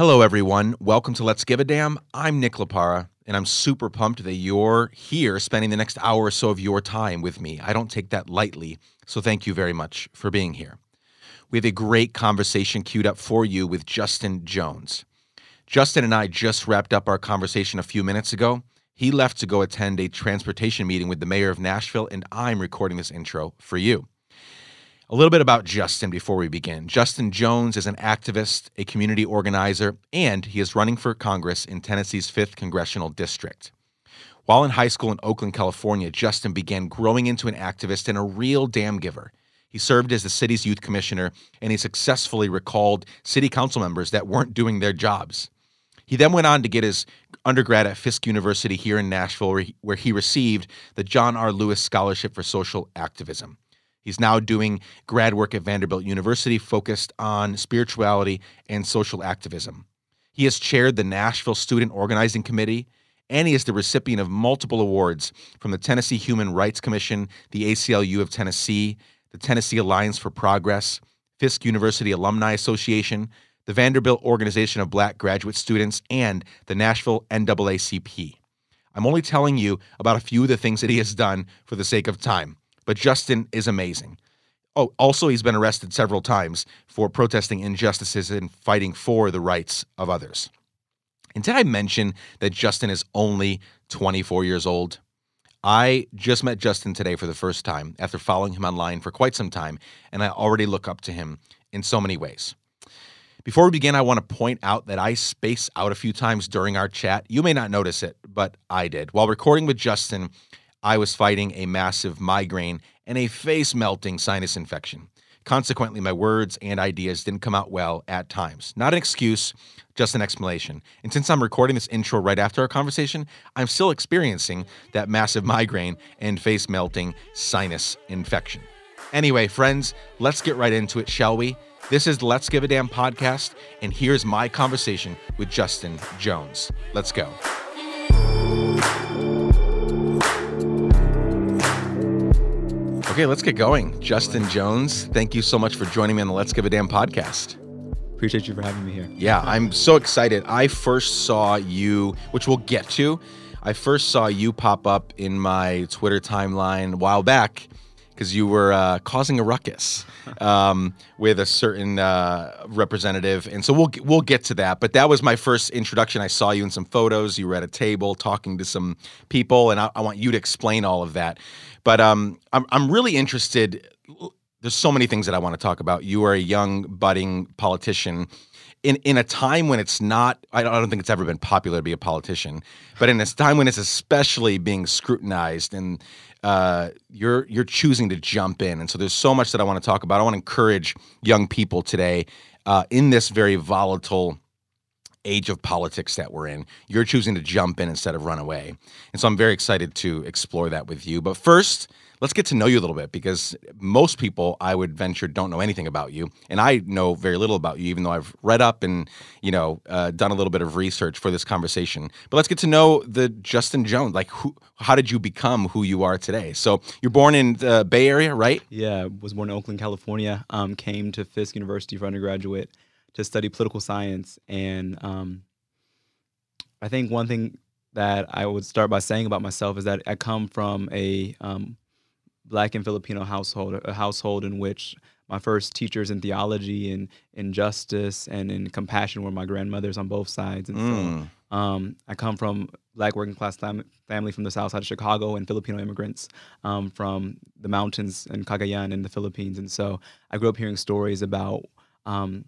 Hello, everyone. Welcome to Let's Give a Damn. I'm Nick LaParra, and I'm super pumped that you're here spending the next hour or so of your time with me. I don't take that lightly, so thank you very much for being here. We have a great conversation queued up for you with Justin Jones. Justin and I just wrapped up our conversation a few minutes ago. He left to go attend a transportation meeting with the mayor of Nashville, and I'm recording this intro for you. A little bit about Justin before we begin. Justin Jones is an activist, a community organizer, and he is running for Congress in Tennessee's 5th Congressional District. While in high school in Oakland, California, Justin began growing into an activist and a real damn giver. He served as the city's youth commissioner, and he successfully recalled city council members that weren't doing their jobs. He then went on to get his undergrad at Fisk University here in Nashville, where he, received the John R. Lewis Scholarship for Social Activism. He's now doing grad work at Vanderbilt University focused on spirituality and social activism. He has chaired the Nashville Student Organizing Committee, and he is the recipient of multiple awards from the Tennessee Human Rights Commission, the ACLU of Tennessee, the Tennessee Alliance for Progress, Fisk University Alumni Association, the Vanderbilt Organization of Black Graduate Students, and the Nashville NAACP. I'm only telling you about a few of the things that he has done for the sake of time but Justin is amazing. Oh, also, he's been arrested several times for protesting injustices and fighting for the rights of others. And did I mention that Justin is only 24 years old? I just met Justin today for the first time after following him online for quite some time, and I already look up to him in so many ways. Before we begin, I want to point out that I space out a few times during our chat. You may not notice it, but I did. While recording with Justin, I was fighting a massive migraine and a face melting sinus infection. Consequently, my words and ideas didn't come out well at times. Not an excuse, just an explanation. And since I'm recording this intro right after our conversation, I'm still experiencing that massive migraine and face melting sinus infection. Anyway, friends, let's get right into it, shall we? This is Let's Give a Damn podcast, and here's my conversation with Justin Jones. Let's go. Okay, let's get going. Justin Jones, thank you so much for joining me on the Let's Give a Damn podcast. Appreciate you for having me here. Yeah, I'm so excited. I first saw you, which we'll get to. I first saw you pop up in my Twitter timeline a while back because you were uh, causing a ruckus um, with a certain uh, representative, and so we'll we'll get to that. But that was my first introduction. I saw you in some photos. You were at a table talking to some people, and I, I want you to explain all of that. But um, I'm I'm really interested. There's so many things that I want to talk about. You are a young budding politician. In, in a time when it's not, I don't, I don't think it's ever been popular to be a politician, but in this time when it's especially being scrutinized and uh, you're you're choosing to jump in, and so there's so much that I want to talk about. I want to encourage young people today uh, in this very volatile age of politics that we're in. You're choosing to jump in instead of run away. And so I'm very excited to explore that with you. But first, let's get to know you a little bit because most people I would venture don't know anything about you. And I know very little about you, even though I've read up and, you know, uh, done a little bit of research for this conversation. But let's get to know the Justin Jones. Like, who, how did you become who you are today? So you're born in the Bay Area, right? Yeah, was born in Oakland, California. Um, came to Fisk University for undergraduate to study political science. And um, I think one thing that I would start by saying about myself is that I come from a um, black and Filipino household, a household in which my first teachers in theology and in justice and in compassion were my grandmothers on both sides. And mm. so um, I come from black working class family from the south side of Chicago and Filipino immigrants um, from the mountains in Cagayan in the Philippines. And so I grew up hearing stories about um,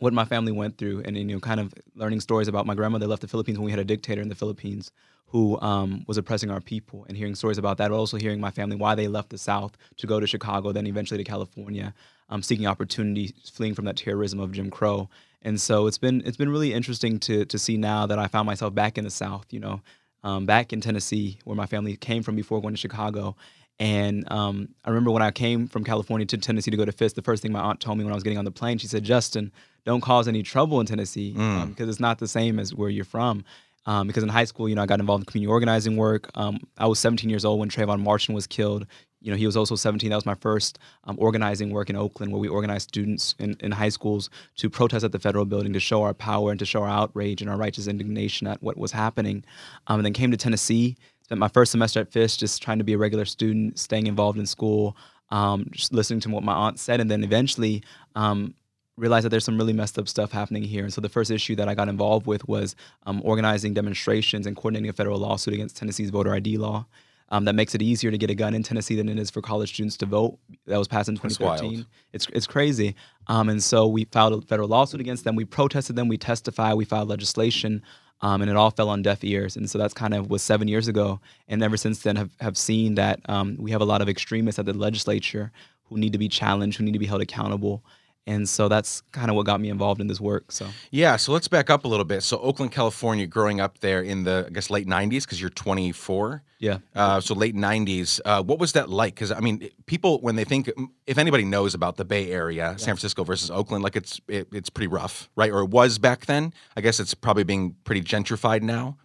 what my family went through and, you know kind of learning stories about my grandmother left the Philippines when we had a dictator in the Philippines who um, was oppressing our people and hearing stories about that but also hearing my family why they left the South to go to Chicago then eventually to California um, seeking opportunity fleeing from that terrorism of Jim Crow and so it's been it's been really interesting to to see now that I found myself back in the South you know um, back in Tennessee where my family came from before going to Chicago and um, I remember when I came from California to Tennessee to go to Fisk, the first thing my aunt told me when I was getting on the plane, she said, Justin, don't cause any trouble in Tennessee because mm. um, it's not the same as where you're from. Um, because in high school, you know, I got involved in community organizing work. Um, I was 17 years old when Trayvon Martin was killed. you know, he was also 17. That was my first um, organizing work in Oakland, where we organized students in, in high schools to protest at the federal building to show our power and to show our outrage and our righteous indignation at what was happening. Um, and then came to Tennessee. Spent my first semester at Fisk just trying to be a regular student, staying involved in school, um, just listening to what my aunt said, and then eventually um, realized that there's some really messed up stuff happening here. And so the first issue that I got involved with was um, organizing demonstrations and coordinating a federal lawsuit against Tennessee's voter ID law. Um, that makes it easier to get a gun in Tennessee than it is for college students to vote. That was passed in 2013. It's it's crazy. Um, and so we filed a federal lawsuit against them. We protested them. We testified. We filed legislation. Um, and it all fell on deaf ears. And so that's kind of was seven years ago. And ever since then, have, have seen that um, we have a lot of extremists at the legislature who need to be challenged, who need to be held accountable and so that's kind of what got me involved in this work so. Yeah so let's back up a little bit. So oakland california growing up there in the i guess late 90s because you're 24 yeah. Uh, so late 90s uh, what was that like? Because i mean people when they think if anybody knows about the bay area yeah. san francisco versus oakland like it's it, it's pretty rough right? Or it was back then. I guess it's probably being pretty gentrified now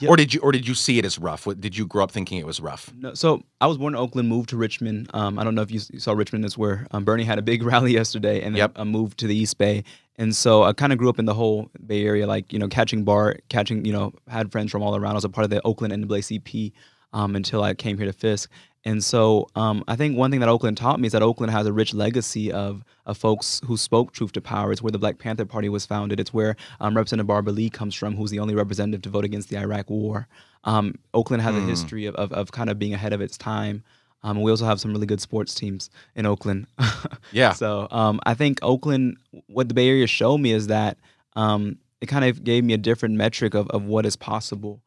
Yep. Or did you or did you see it as rough? Did you grow up thinking it was rough? No, so I was born in Oakland, moved to Richmond. Um, I don't know if you saw Richmond is where um, Bernie had a big rally yesterday, and then yep. I moved to the East Bay. And so I kind of grew up in the whole Bay Area, like you know, catching BART, catching you know, had friends from all around. I was a part of the Oakland NAACP um, until I came here to Fisk. And so um, I think one thing that Oakland taught me is that Oakland has a rich legacy of, of folks who spoke truth to power. It's where the Black Panther Party was founded. It's where um, Representative Barbara Lee comes from, who's the only representative to vote against the Iraq War. Um, Oakland has mm. a hmm. history of, of, of, kind of being ahead of its time. Um, we also have some really good sports teams in Oakland. yeah. So um, I think Oakland, what the Bay Area showed me is that um, it kind of gave me a different metric of, of what is possible.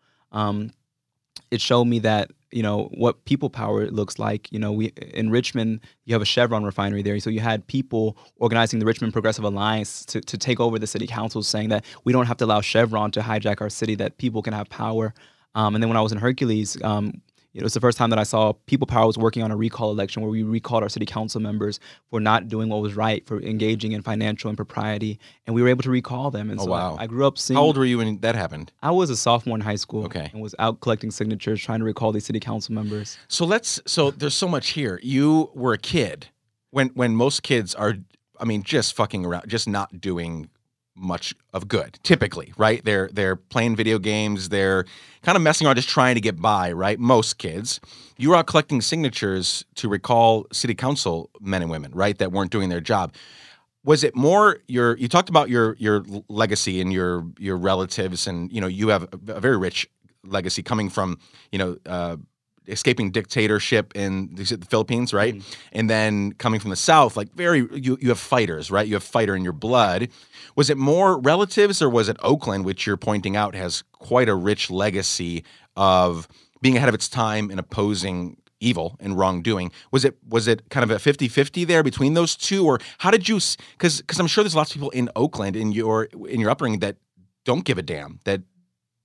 it showed me that you know what people power looks like. You know, we in Richmond you have a Chevron refinery there, so you had people organizing the Richmond Progressive Alliance to to take over the city council, saying that we don't have to allow Chevron to hijack our city, that people can have power. Um, and then when I was in Hercules, um, it was the first time that I saw People Power was working on a recall election where we recalled our city council members for not doing what was right, for engaging in financial impropriety, and we were able to recall them. And oh, so wow. I, I, grew up seeing. How old were you when that happened? I was a sophomore in high school. Okay. And was out collecting signatures, trying to recall these city council members. So let's. So there's so much here. You were a kid when when most kids are. I mean, just fucking around, just not doing much of good typically right? They're they're playing video games. They're kind of messing around just trying to get by right? Most kids. You were out collecting signatures to recall city council men and women right that weren't doing their job. Was it more your you talked about your your legacy and your your relatives and you know you have a, very rich legacy coming from you know uh, escaping dictatorship in the Philippines, right? Mm. And then coming from the South, like very, you, you have fighters, right? You have fighter in your blood. Was it more relatives or was it Oakland, which you're pointing out has quite a rich legacy of being ahead of its time and opposing evil and wrongdoing was it was it kind of a 50-50 there between those two or how did you because because i'm sure there's lots of people in oakland in your in your upbringing that don't give a damn that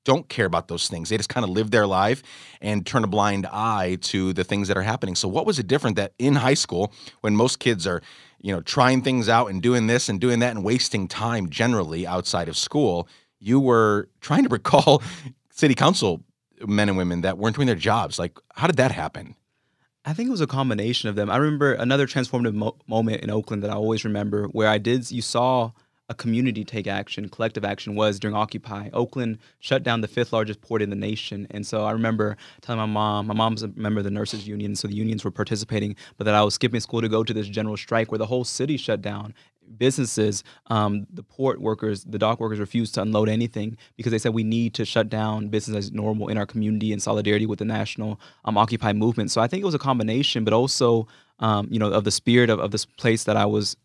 don't care about those things. They just kind of live their life and turn a blind eye to the things that are happening. So what was it different that in high school when most kids are, you know, trying things out and doing this and doing that and wasting time generally outside of school, you were trying to recall city council men and women that weren't doing their jobs. Like how did that happen? I think it was a combination of them. I remember another transformative mo- moment in Oakland that I always remember where I did you saw a community take action, collective action was during Occupy. Oakland shut down the fifth largest port in the nation. And so I remember telling my mom, my mom's a member of the nurses union, so the unions were participating, but that I was skipping school to go to this general strike where the whole city shut down. Businesses, um, the port workers, the dock workers refused to unload anything because they said we need to shut down business as normal in our community in solidarity with the national um, Occupy movement. So I think it was a combination, but also, um, you know, of the spirit of, of this place that I was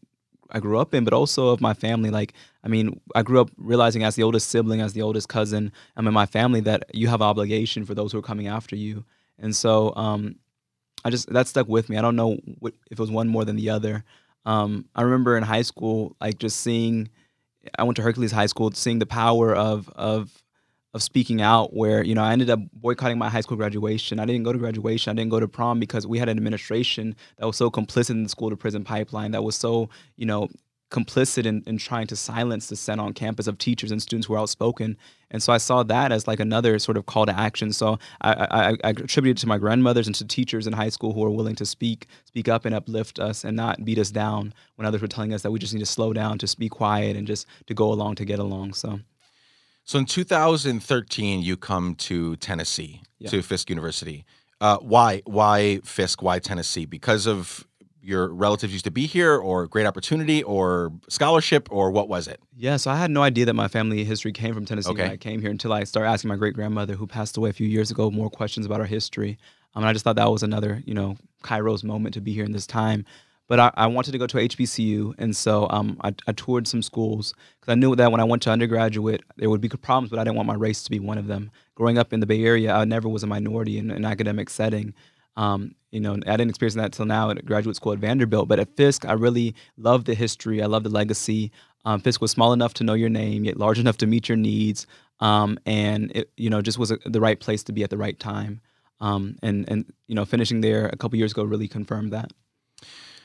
I grew up in, but also of my family. Like, I mean, I grew up realizing as the oldest sibling, as the oldest cousin, I'm in my family that you have obligation for those who are coming after you. And so, um, I just that stuck with me. I don't know what, if it was one more than the other. Um, I remember in high school, like just seeing. I went to Hercules High School, seeing the power of of of speaking out where you know I ended up boycotting my high school graduation. I didn't go to graduation. I didn't go to prom because we had an administration that was so complicit in the school to prison pipeline that was so you know complicit in, in trying to silence dissent on campus of teachers and students who are outspoken. And so I saw that as like another sort of call to action. So I, I, I attributed to my grandmothers and to teachers in high school who are willing to speak, speak up and uplift us and not beat us down when others were telling us that we just need to slow down, to be quiet, and just to go along to get along. So. So in 2013, you come to Tennessee, yeah. to Fisk University. Uh, why? Why Fisk? Why Tennessee? Because of your relatives used to be here or great opportunity or scholarship or what was it? Yeah, so I had no idea that my family history came from Tennessee okay. when I came here until I started asking my great grandmother who passed away a few years ago more questions about our history. Um, and I just thought that was another, you know, Kairos moment to be here in this time. But I, I wanted to go to HBCU, and so um, I, I toured some schools because I knew that when I went to undergraduate, there would be problems, but I didn't want my race to be one of them. Growing up in the Bay Area, I never was a minority in an academic setting. Um, you know, I didn't experience that till now at graduate school at Vanderbilt. But at Fisk, I really love the history. I love the legacy. Um, Fisk was small enough to know your name, yet large enough to meet your needs, um, and it, you know, just was a, the right place to be at the right time. Um, and and you know, finishing there a couple years ago really confirmed that.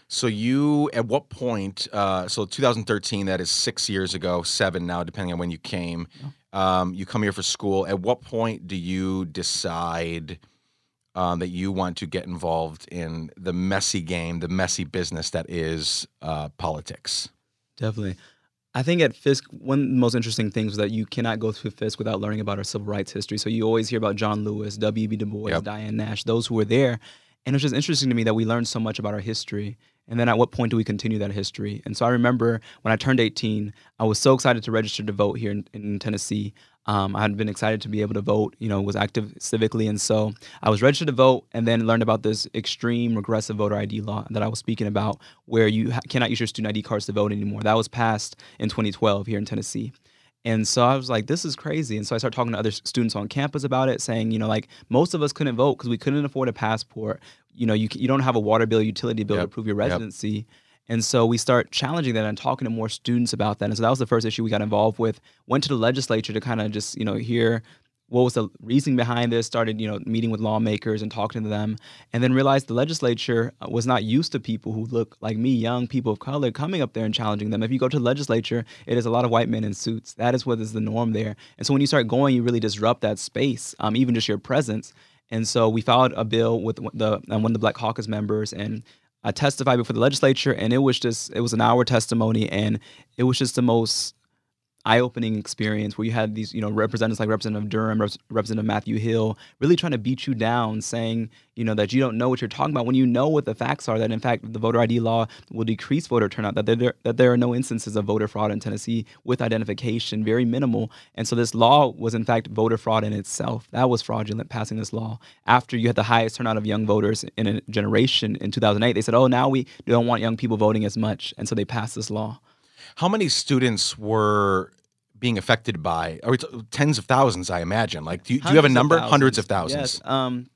So you, at what point? Uh, so 2013, that is six years ago, seven now, depending on when you came. Um, you come here for school. At what point do you decide? um, that you want to get involved in the messy game, the messy business that is uh, politics? Definitely. I think at Fisk, one of the most interesting things was that you cannot go through Fisk without learning about our civil rights history. So you always hear about John Lewis, W.B. Du Bois, yep. Diane Nash, those who were there. And it was just interesting to me that we learned so much about our history. And then at what point do we continue that history? And so I remember when I turned 18, I was so excited to register to vote here in, in Tennessee. Um, I had been excited to be able to vote, you know, was active civically. And so I was registered to vote and then learned about this extreme regressive voter ID law that I was speaking about, where you ha- cannot use your student ID cards to vote anymore. That was passed in 2012 here in Tennessee. And so I was like, this is crazy. And so I started talking to other students on campus about it, saying, you know, like most of us couldn't vote because we couldn't afford a passport. You know, you, you don't have a water bill, utility bill yep. to prove your residency. Yep. And so we start challenging that and talking to more students about that. And so that was the first issue we got involved with. Went to the legislature to kind of just, you know, hear what was the reasoning behind this started you know meeting with lawmakers and talking to them and then realized the legislature uh, was not used to people who look like me young people of color coming up there and challenging them. If you go to the legislature it is a lot of white men in suits. That is what is the norm there. And so when you start going you really disrupt that space um, even just your presence. And so we filed a bill with the one of the black caucus members and I testified before the legislature, and it was just it was an hour testimony, and it was just the most eye-opening experience where you had these, you know, representatives like Representative Durham, Representative Matthew Hill, really trying to beat you down, saying, you know, that you don't know what you're talking about when you know what the facts are. That in fact, the voter ID law will decrease voter turnout. That there that there are no instances of voter fraud in Tennessee with identification, very minimal. And so this law was in fact voter fraud in itself. That was fraudulent passing this law after you had the highest turnout of young voters in a generation in 2008. They said, oh, now we don't want young people voting as much, and so they passed this law. How many students were being affected by? Or tens of thousands, I imagine. Like, do you, do you have a number? Of Hundreds of thousands. Yes. Um,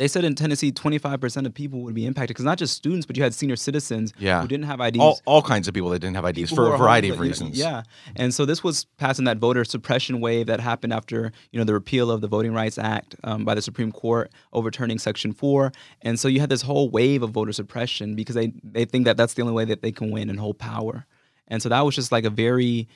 they said in Tennessee, 25% of people would be impacted because not just students, but you had senior citizens yeah. who didn't have IDs. All, all kinds of people that didn't have IDs people for a variety of reasons. Yeah. And so this was passing that voter suppression wave that happened after, you know, the repeal of the Voting Rights Act um, by the Supreme Court, overturning Section 4. And so you had this whole wave of voter suppression because they, they think that that's the only way that they can win and hold power. And so that was just like a very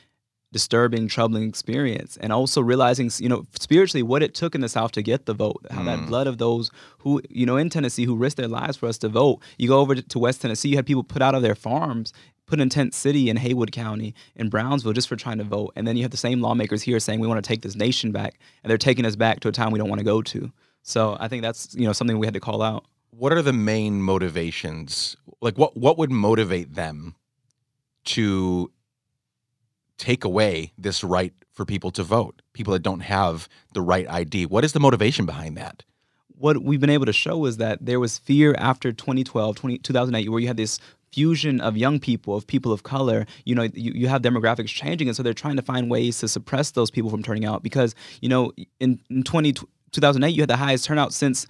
disturbing, troubling experience. And also realizing, you know, spiritually what it took in the South to get the vote, how mm. that blood of those who, you know, in Tennessee who risked their lives for us to vote. You go over to West Tennessee, you had people put out of their farms, put in Tent City in Haywood County, in Brownsville, just for trying to vote. And then you have the same lawmakers here saying we want to take this nation back, and they're taking us back to a time we don't want to go to. So I think that's, you know, something we had to call out. What are the main motivations? Like what what would motivate them to take away this right for people to vote, people that don't have the right ID. What is the motivation behind that? What we've been able to show is that there was fear after 2012, 20, 2008, where you had this fusion of young people, of people of color. You know, you, you have demographics changing, and so they're trying to find ways to suppress those people from turning out because, you know, in, in 20, 2008, you had the highest turnout since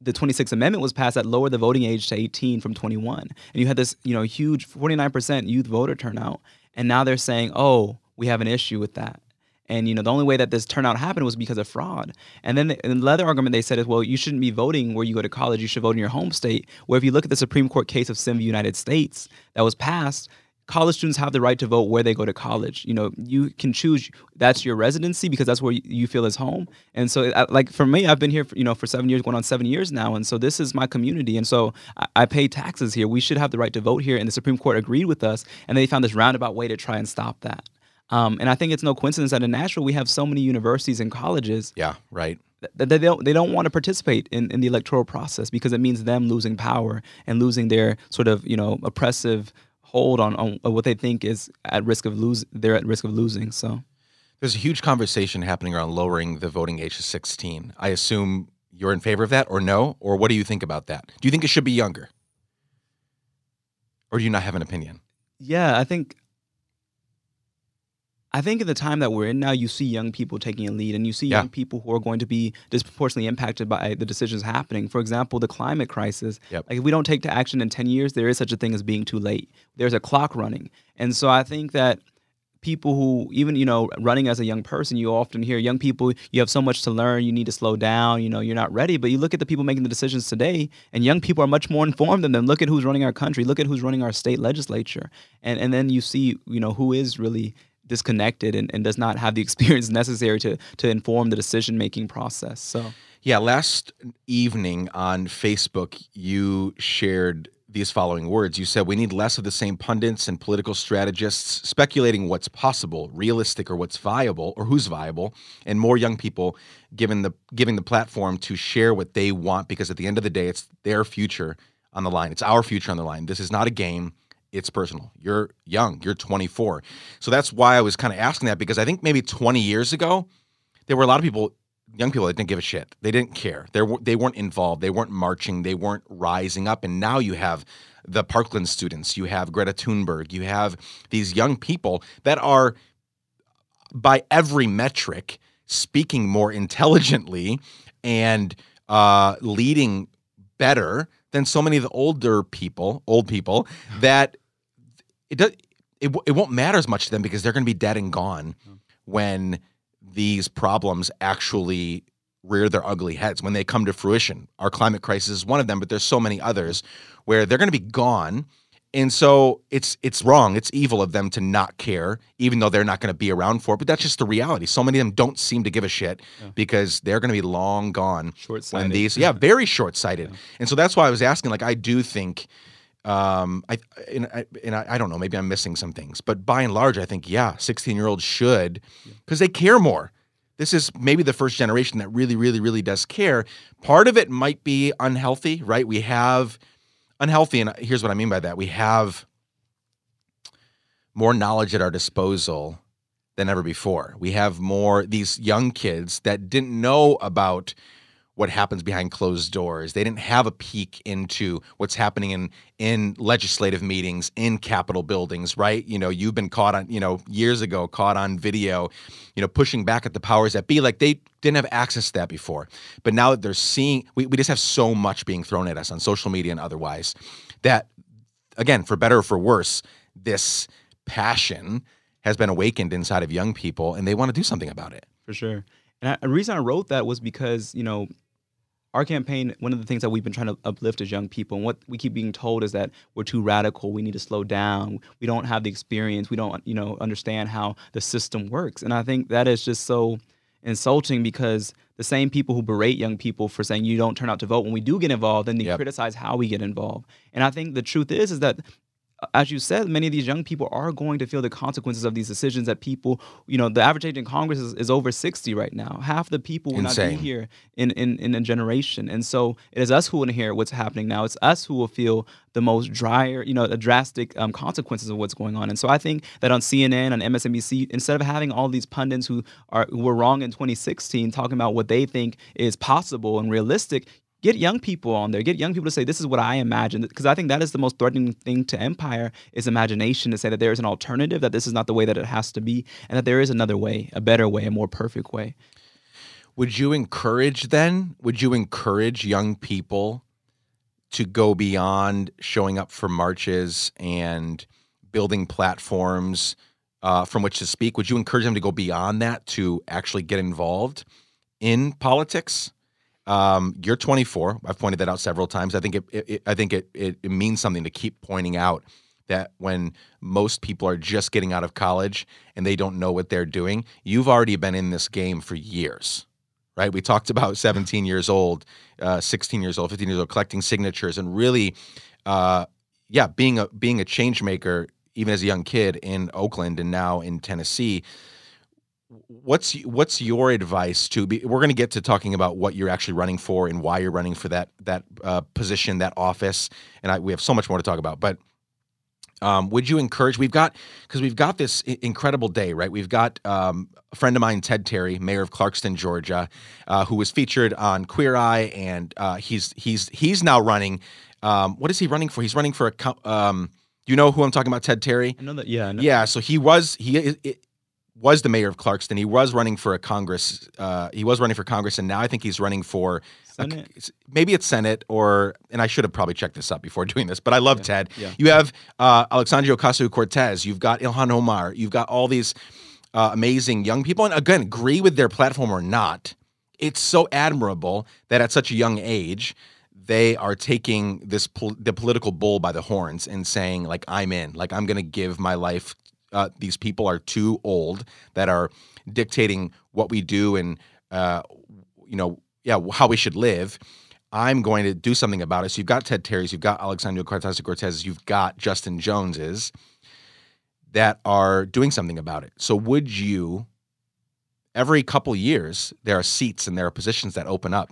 the 26th Amendment was passed that lowered the voting age to 18 from 21. And you had this, you know, huge 49% youth voter turnout. And now they're saying, oh, we have an issue with that. And you know the only way that this turnout happened was because of fraud. And then the, in the other argument they said is, well, you shouldn't be voting where you go to college. You should vote in your home state. Where if you look at the Supreme Court case of Symm United States that was passed, college students have the right to vote where they go to college. You know, you can choose that's your residency because that's where you feel is home. And so, like for me, I've been here, for, you know, for seven years, going on seven years now, and so this is my community, and so I, I pay taxes here. We should have the right to vote here, and the Supreme Court agreed with us, and they found this roundabout way to try and stop that. Um, and I think it's no coincidence that in Nashville we have so many universities and colleges. Yeah, right. That they don't they don't want to participate in, in the electoral process because it means them losing power and losing their sort of you know oppressive hold on, on what they think is at risk of lose they're at risk of losing. So there's a huge conversation happening around lowering the voting age to 16. I assume you're in favor of that or no? Or what do you think about that? Do you think it should be younger? Or do you not have an opinion? Yeah, I think I think in the time that we're in now, you see young people taking a lead, and you see yeah. young people who are going to be disproportionately impacted by the decisions happening. For example, the climate crisis. Yep. Like if we don't take to action in ten years, there is such a thing as being too late. There's a clock running, and so I think that people who even you know running as a young person you often hear young people you have so much to learn you need to slow down you know you're not ready but you look at the people making the decisions today and young people are much more informed than them look at who's running our country look at who's running our state legislature and and then you see you know who is really disconnected and, and does not have the experience necessary to to inform the decision making process. So yeah, last evening on Facebook, you shared these following words. You said we need less of the same pundits and political strategists speculating what's possible, realistic, or what's viable, or who's viable, and more young people given the giving the platform to share what they want because at the end of the day, it's their future on the line. It's our future on the line. This is not a game it's personal. You're young, you're 24. So that's why I was kind of asking that because I think maybe 20 years ago, there were a lot of people, young people that didn't give a shit. They didn't care. They, were, they weren't involved. They weren't marching. They weren't rising up. And now you have the Parkland students, you have Greta Thunberg, you have these young people that are, by every metric, speaking more intelligently and uh, leading better than so many of the older people, old people, that it does it, it won't matter as much to them because they're going to be dead and gone when these problems actually rear their ugly heads when they come to fruition. Our climate crisis is one of them, but there's so many others where they're going to be gone. And so it's it's wrong. It's evil of them to not care, even though they're not going to be around for it. But that's just the reality. So many of them don't seem to give a shit yeah. because they're going to be long gone. Short-sighted. When these, yeah, very short-sighted. Yeah. And so that's why I was asking. Like, I do think um, I and, I and I, I don't know, maybe I'm missing some things, but by and large, I think yeah, 16 year olds should because they care more. This is maybe the first generation that really, really, really does care. Part of it might be unhealthy, right? We have unhealthy, and here's what I mean by that: we have more knowledge at our disposal than ever before. We have more these young kids that didn't know about what happens behind closed doors. They didn't have a peek into what's happening in in legislative meetings, in Capitol buildings, right? You know, you've been caught on, you know, years ago, caught on video, you know, pushing back at the powers that be. Like they didn't have access to that before. But now that they're seeing, we, we just have so much being thrown at us on social media and otherwise that, again, for better or for worse, this passion has been awakened inside of young people and they want to do something about it. For sure. And I, the reason I wrote that was because, you know, our campaign, one of the things that we've been trying to uplift as young people, and what we keep being told is that we're too radical. We need to slow down. We don't have the experience. We don't, you know, understand how the system works. And I think that is just so insulting because the same people who berate young people for saying you don't turn out to vote when we do get involved, then they yep. criticize how we get involved. And I think the truth is is that as you said, many of these young people are going to feel the consequences of these decisions that people, you know, the average age in Congress is, is over 60 right now. Half the people will Insane. not be here in, in, in a generation. And so it is us who will inherit what's happening now. It's us who will feel the most drier, you know, the drastic um, consequences of what's going on. And so I think that on CNN, on MSNBC, instead of having all these pundits who are who were wrong in 2016 talking about what they think is possible and realistic, get young people on there. Get young people to say this is what i imagine. Because i think that is the most threatening thing to empire is imagination to say that there is an alternative that this is not the way that it has to be and that there is another way a better way a more perfect way. Would you encourage then would you encourage young people to go beyond showing up for marches and building platforms uh, from which to speak? Would you encourage them to go beyond that to actually get involved in politics um, you're 24. I've pointed that out several times. I think it, it, it I think it, it, it means something to keep pointing out that when most people are just getting out of college and they don't know what they're doing, you've already been in this game for years, right? We talked about 17 years old, uh, 16 years old, 15 years old, collecting signatures and really, uh, yeah, being a being a change maker even as a young kid in Oakland and now in Tennessee. What's what's your advice to be? We're going to get to talking about what you're actually running for and why you're running for that that uh, position, that office, and I, we have so much more to talk about. But um, would you encourage? We've got because we've got this incredible day, right? We've got um, a friend of mine, Ted Terry, mayor of Clarkston, Georgia, uh, who was featured on Queer Eye, and uh, he's he's he's now running. Um, what is he running for? He's running for a. Um, you know who I'm talking about? Ted Terry. I know that. Yeah. Know. Yeah. So he was he was the mayor of Clarkston. He was running for a Congress. Uh, he was running for Congress, and now I think he's running for a, maybe it's Senate or. And I should have probably checked this up before doing this, but I love yeah. Ted. Yeah. You have uh, Alexandria Ocasio Cortez. You've got Ilhan Omar. You've got all these uh, amazing young people, and again, agree with their platform or not. It's so admirable that at such a young age they are taking this pol- the political bull by the horns and saying like I'm in, like I'm going to give my life. Uh, these people are too old that are dictating what we do and uh, you know yeah how we should live. I'm going to do something about it. So you've got Ted Terry's, you've got Alexandria Cortez Cortez, you've got Justin Joneses that are doing something about it. So would you every couple years there are seats and there are positions that open up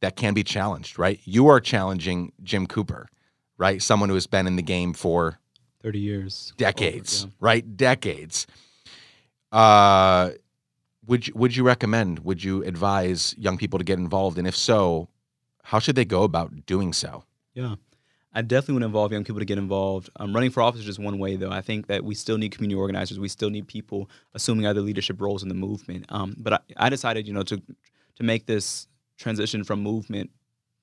that can be challenged, right? You are challenging Jim Cooper, right? Someone who has been in the game for 30 years, decades, over, yeah. right? Decades. Uh, would you, would you recommend, would you advise young people to get involved? And if so, how should they go about doing so? Yeah. I definitely would involve young people to get involved. Um, running for office is just one way, though. I think that we still need community organizers. We still need people assuming other leadership roles in the movement. Um, but I, I, decided, you know, to to make this transition from movement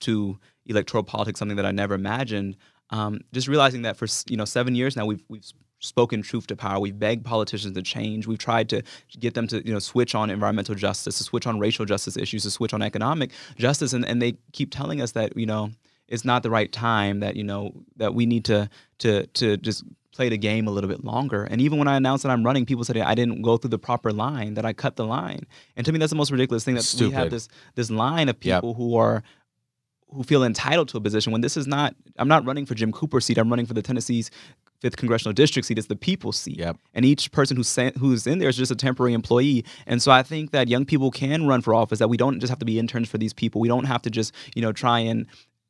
to electoral politics, something that I never imagined. Um, just realizing that for you know seven years now, we've we've spoken truth to power. We've begged politicians to change. We've tried to get them to you know switch on environmental justice, to switch on racial justice issues, to switch on economic justice, and, and they keep telling us that you know it's not the right time. That you know that we need to to to just play the game a little bit longer. And even when I announced that I'm running, people said I didn't go through the proper line, that I cut the line. And to me, that's the most ridiculous thing that Stupid. we have this this line of people yep. who are who feel entitled to a position when this is not. I'm not running for Jim Cooper's seat. I'm running for the Tennessee's fifth congressional district seat. It's the people's seat, yep. and each person who's who's in there is just a temporary employee. And so I think that young people can run for office. That we don't just have to be interns for these people. We don't have to just you know try and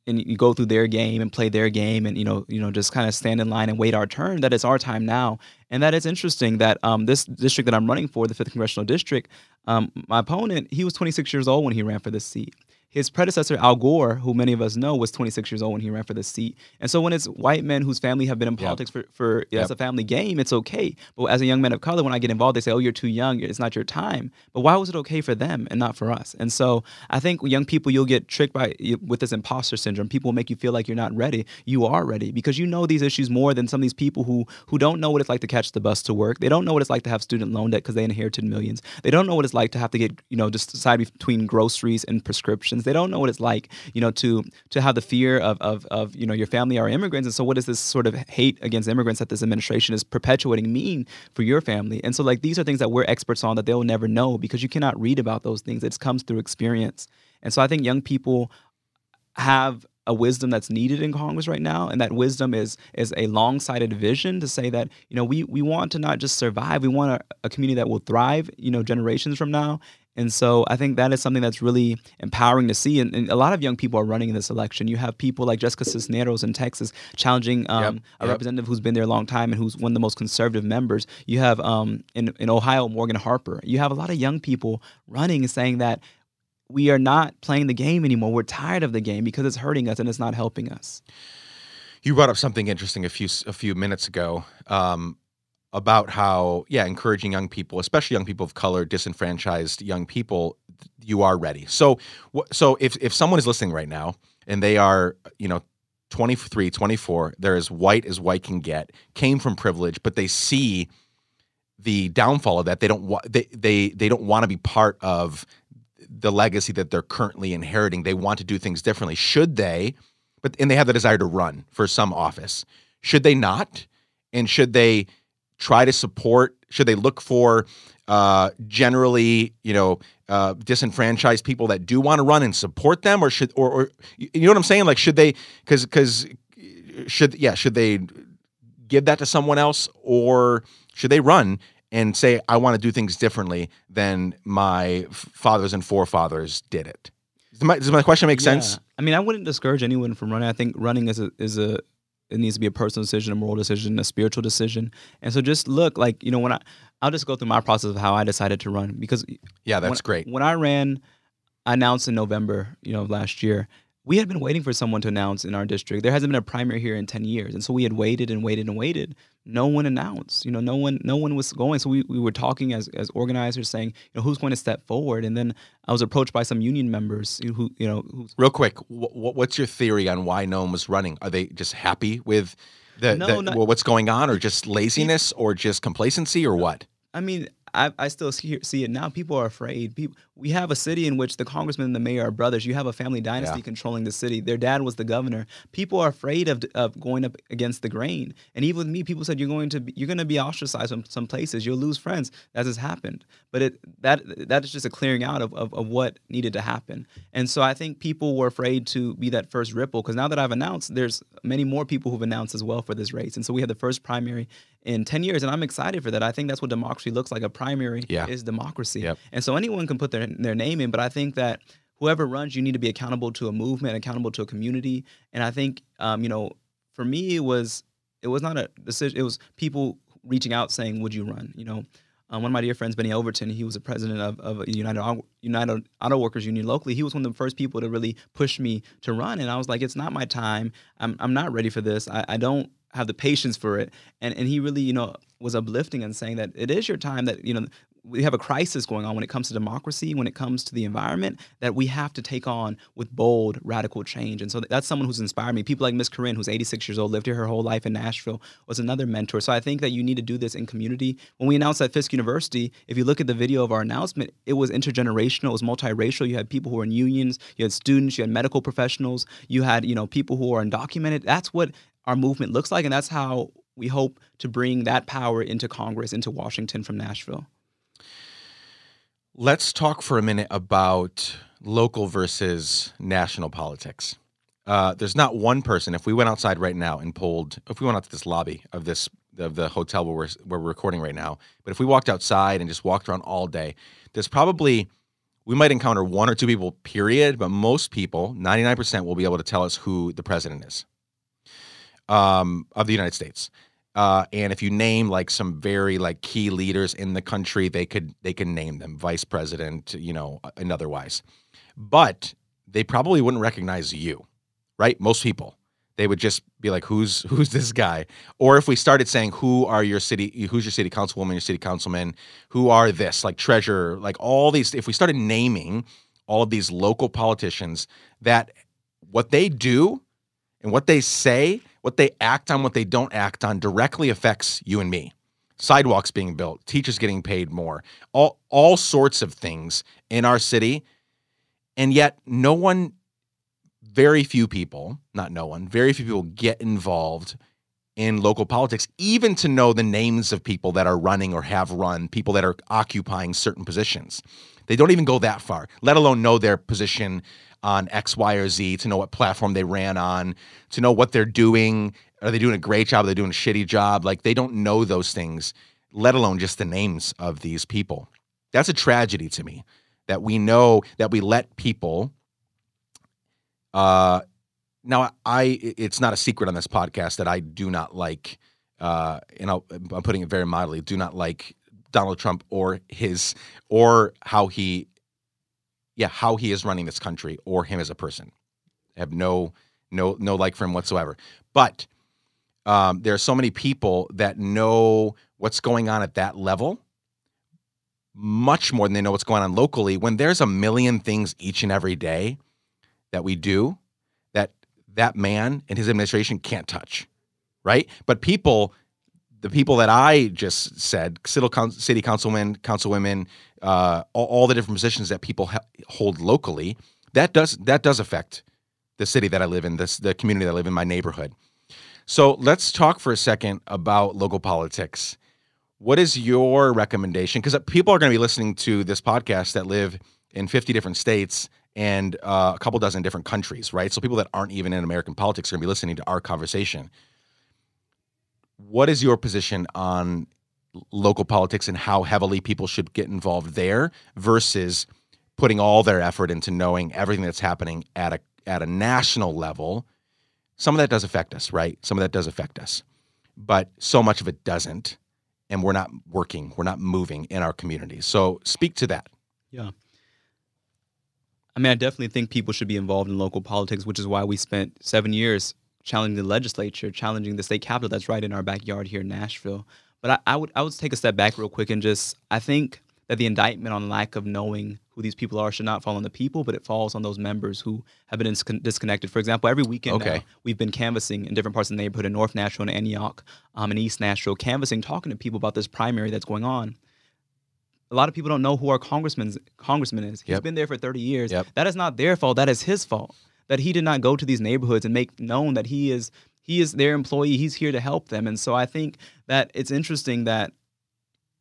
and you go through their game and play their game and you know you know just kind of stand in line and wait our turn that it's our time now and that is interesting that um, this district that i'm running for the 5th congressional district um, my opponent he was 26 years old when he ran for this seat his predecessor, Al Gore, who many of us know, was 26 years old when he ran for the seat. And so when it's white men whose family have been in politics yep. for, for yep. as a family game, it's okay. But as a young man of color, when I get involved, they say, oh, you're too young. It's not your time. But why was it okay for them and not for us? And so I think young people, you'll get tricked by with this imposter syndrome. People will make you feel like you're not ready. You are ready because you know these issues more than some of these people who who don't know what it's like to catch the bus to work. They don't know what it's like to have student loan debt because they inherited millions. They don't know what it's like to have to get, you know, just decide between groceries and prescriptions. They don't know what it's like you know to to have the fear of of, of you know your family are immigrants. And so what does this sort of hate against immigrants that this administration is perpetuating mean for your family? And so like these are things that we're experts on that they'll never know because you cannot read about those things. It comes through experience. And so i think young people have a wisdom that's needed in Congress right now, and that wisdom is is a long-sighted vision to say that you know we we want to not just survive, we want a, a community that will thrive, you know, generations from now, and so I think that is something that's really empowering to see. And, and, a lot of young people are running in this election. You have people like Jessica Cisneros in Texas challenging um, yep, a yep. representative who's been there a long time and who's one of the most conservative members. You have um, in, in Ohio, Morgan Harper. You have a lot of young people running and saying that we are not playing the game anymore. We're tired of the game because it's hurting us and it's not helping us. You brought up something interesting a few a few minutes ago. Um, about how yeah encouraging young people especially young people of color disenfranchised young people you are ready. So so if if someone is listening right now and they are you know 23 24 they're as white as white can get came from privilege but they see the downfall of that they don't want they they they don't want to be part of the legacy that they're currently inheriting. They want to do things differently. Should they but and they have the desire to run for some office. Should they not? And should they try to support? Should they look for uh, generally, you know, uh, disenfranchised people that do want to run and support them, or should, or, or you know what I'm saying? Like, should they? Because because should yeah, should they give that to someone else, or should they run and say, I want to do things differently than my fathers and forefathers did it? Does my, does my question make Yeah. sense? I mean, I wouldn't discourage anyone from running. I think running is a is a it needs to be a personal decision, a moral decision, a spiritual decision. And so just look like, you know, when I I'll just go through my process of how I decided to run because Yeah, that's when, great. When I ran, I announced in November, you know, of last year. We had been waiting for someone to announce in our district. There hasn't been a primary here in 10 years. And so we had waited and waited and waited. No one announced. You know, no one no one was going. So we, we were talking as as organizers saying, you know, who's going to step forward? And then I was approached by some union members who, you know, who Real quick, wh- wh- what's your theory on why no one was running? Are they just happy with the, No, the- not- well, what's going on, or just laziness, or just complacency, or what? I mean, I, I still see, see it now. People are afraid. People, we have a city in which the congressman and the mayor are brothers. You have a family dynasty Yeah. controlling the city. Their dad was the governor. People are afraid of, of going up against the grain. And even with me, people said you're going to be, you're going to be ostracized from some places. You'll lose friends. That has happened. But it that that is just a clearing out of, of, of what needed to happen. And so I think people were afraid to be that first ripple because now that I've announced, there's many more people who've announced as well for this race. And so we had the first primary in 10 years and i'm excited for that i think that's what democracy looks like a primary Yeah. is democracy Yep. and so anyone can put their, their name in but i think that whoever runs you need to be accountable to a movement accountable to a community and i think um, you know for me it was it was not a decision it was people reaching out saying would you run you know um, one of my dear friends, Benny Overton, he was the president of, of a United United Auto Workers Union locally. He was one of the first people to really push me to run, and I was like, "It's not my time. I'm I'm not ready for this. I, I don't have the patience for it." And and he really, you know, was uplifting and saying that it is your time. That you know we have a crisis going on when it comes to democracy, when it comes to the environment that we have to take on with bold, radical change. And so that's someone who's inspired me. People like Miss Corinne, who's 86 years old, lived here her whole life in Nashville, was another mentor. So I think that you need to do this in community. When we announced at Fisk University, if you look at the video of our announcement, it was intergenerational, it was multiracial. You had people who were in unions, you had students, you had medical professionals, you had, you know, people who are undocumented. That's what our movement looks like, and that's how we hope to bring that power into Congress, into Washington from Nashville. Let's talk for a minute about local versus national politics. Uh, there's not one person. If we went outside right now and pulled, if we went out to this lobby of this of the hotel where we're where we're recording right now, but if we walked outside and just walked around all day, there's probably we might encounter one or two people, period, but most people, 99%, will be able to tell us who the president is um, of the United States. Uh, and if you name like some very like key leaders in the country, they could they can name them vice president, you know, and otherwise. But they probably wouldn't recognize you, right? Most people. They would just be like, "Who's who's this guy?" Or if we started saying, "Who are your city? Who's your city councilwoman? Your city councilman? Who are this? Like treasurer? Like all these." If we started naming all of these local politicians, that what they do and what they say, what they act on, what they don't act on, directly affects you and me. Sidewalks being built, teachers getting paid more, all all sorts of things in our city, and yet no one very few people, not no one, very few people get involved in local politics, even to know the names of people that are running or have run, people that are occupying certain positions. They don't even go that far, let alone know their position on X, Y, or Z, to know what platform they ran on, to know what they're doing. Are they doing a great job? Are they doing a shitty job? Like they don't know those things, let alone just the names of these people. That's a tragedy to me that we know that we let people uh, now, I it's not a secret on this podcast that I do not like, uh, and I'll, I'm putting it very mildly, do not like Donald Trump or his or how he, yeah, how he is running this country or him as a person. I have no no no like for him whatsoever. But um, there are so many people that know what's going on at that level much more than they know what's going on locally when there's a million things each and every day that we do that that man and his administration can't touch right but people the people that i just said city, councilmen councilwomen uh, all, all the different positions that people ha- hold locally that does that does affect the city that i live in this the community that i live in my neighborhood So let's talk for a second about local politics. What is your recommendation? Because people are going to be listening to this podcast that live in 50 different states and uh, a couple dozen different countries, right? So people that aren't even in American politics are going to be listening to our conversation. What is your position on local politics and how heavily people should get involved there versus putting all their effort into knowing everything that's happening at a at a national level? Some of that does affect us, right? Some of that does affect us. But so much of it doesn't and we're not working, we're not moving in our communities. So speak to that. Yeah. I mean, I definitely think people should be involved in local politics, which is why we spent seven years challenging the legislature, challenging the state capitol that's right in our backyard here in Nashville. But I, I would I would take a step back real quick and just I think that the indictment on lack of knowing who these people are should not fall on the people, but it falls on those members who have been disconnected. For example, every weekend okay. now, we've been canvassing in different parts of the neighborhood in North Nashville and Antioch um, and East Nashville, canvassing, talking to people about this primary that's going on. A lot of people don't know who our congressman congressman is. He's yep. been there for 30 years. Yep. That is not their fault. That is his fault. That he did not go to these neighborhoods and make known that he is he is their employee. He's here to help them. And so I think that it's interesting that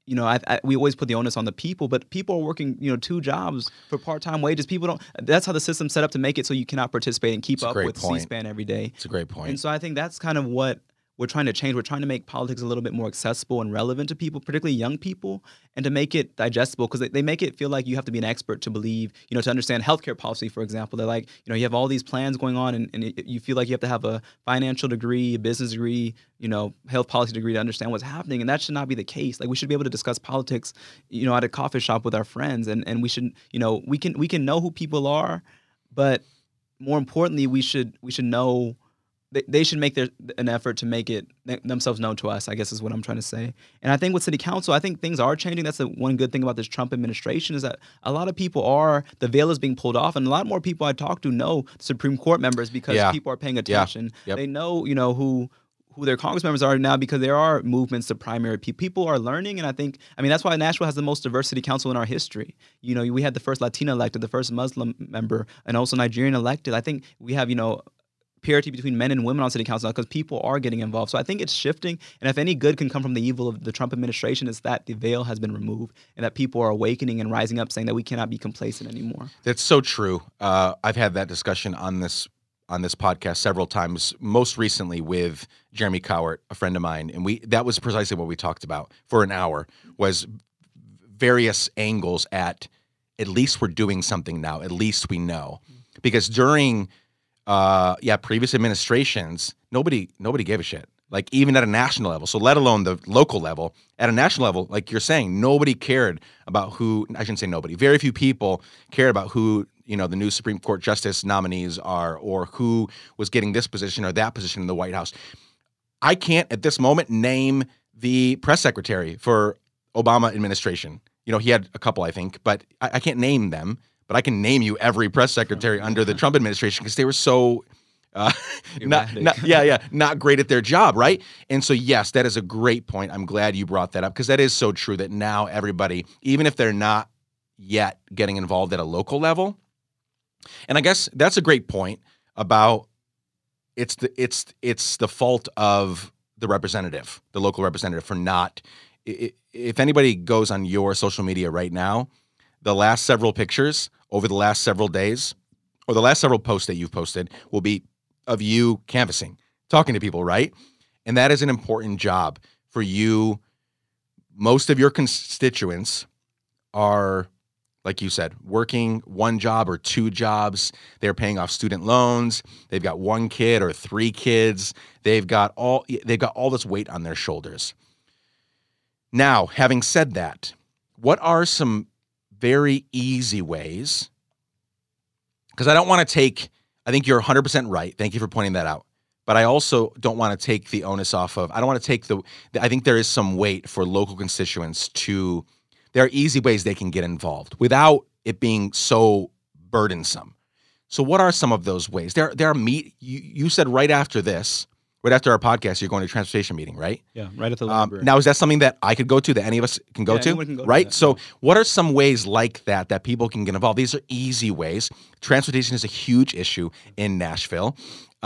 you know, I, I, we always put the onus on the people, but people are working, you know, two jobs for part-time wages. People don't. That's how the system's set up to make it so you cannot participate and keep up with point. C-SPAN every day. It's a great point. And so I think that's kind of what we're trying to change. We're trying to make politics a little bit more accessible and relevant to people, particularly young people, and to make it digestible because they, they make it feel like you have to be an expert to believe, you know, to understand healthcare policy, for example. They're like, you know, you have all these plans going on and, and it, you feel like you have to have a financial degree, a business degree, you know, health policy degree to understand what's happening. And that should not be the case. Like we should be able to discuss politics, you know, at a coffee shop with our friends. And, and we should, you know, we can we can know who people are, but more importantly, we should we should know they, they should make their an effort to make it themselves known to us. I guess is what I'm trying to say. And I think with city council, I think things are changing. That's the one good thing about this Trump administration is that a lot of people are the veil is being pulled off, and a lot more people I talk to know Supreme Court members because yeah. people are paying attention. Yeah. Yep. They know you know who who their Congress members are now because there are movements to primary people. People are learning, and I think, I mean, that's why Nashville has the most diversity council in our history. You know, we had the first Latina elected, the first Muslim member, and also Nigerian elected. I think we have, you know, parity between men and women on city council because people are getting involved. So I think it's shifting. And if any good can come from the evil of the Trump administration, is that the veil has been removed and that people are awakening and rising up, saying that we cannot be complacent anymore. That's so true. Uh, I've had that discussion on this on this podcast several times. Most recently with Jeremy Cowart, a friend of mine, and we that was precisely what we talked about for an hour was various angles at at least we're doing something now. At least we know because during uh, yeah, previous administrations, nobody nobody gave a shit. Like even at a national level, so let alone the local level. At a national level, like you're saying, nobody cared about who. I shouldn't say nobody. Very few people cared about who you know the new Supreme Court justice nominees are, or who was getting this position or that position in the White House. I can't at this moment name the press secretary for Obama administration. You know, he had a couple, I think, but I, I can't name them but I can name you every press secretary under the Trump administration because they were so uh, not, not, yeah, yeah, not great at their job, right? And so, yes, that is a great point. I'm glad you brought that up because that is so true that now everybody, even if they're not yet getting involved at a local level, and I guess that's a great point about it's the it's it's the fault of the representative, the local representative, for not. If anybody goes on your social media right now, the last several pictures over the last several days or the last several posts that you've posted will be of you canvassing, talking to people, right? And that is an important job for you. Most of your constituents are, like you said, working one job or two jobs. They're paying off student loans. They've got one kid or three kids. They've got all they've got all this weight on their shoulders. Now, having said that, what are some very easy ways because I don't want to take, I think you're 100% right. Thank you for pointing that out. But I also don't want to take the onus off of, I don't want to take the, I think there is some weight for local constituents to, there are easy ways they can get involved without it being so burdensome. So, what are some of those ways? There, there are meet. You, you said right after this, right after our podcast, you're going to a transportation meeting, right? Yeah, right at the um, library. now, is that something that I could go to that any of us can go yeah, to? Can go right? To so, what are some ways like that that people can get involved? These are easy ways Transportation is a huge issue in Nashville.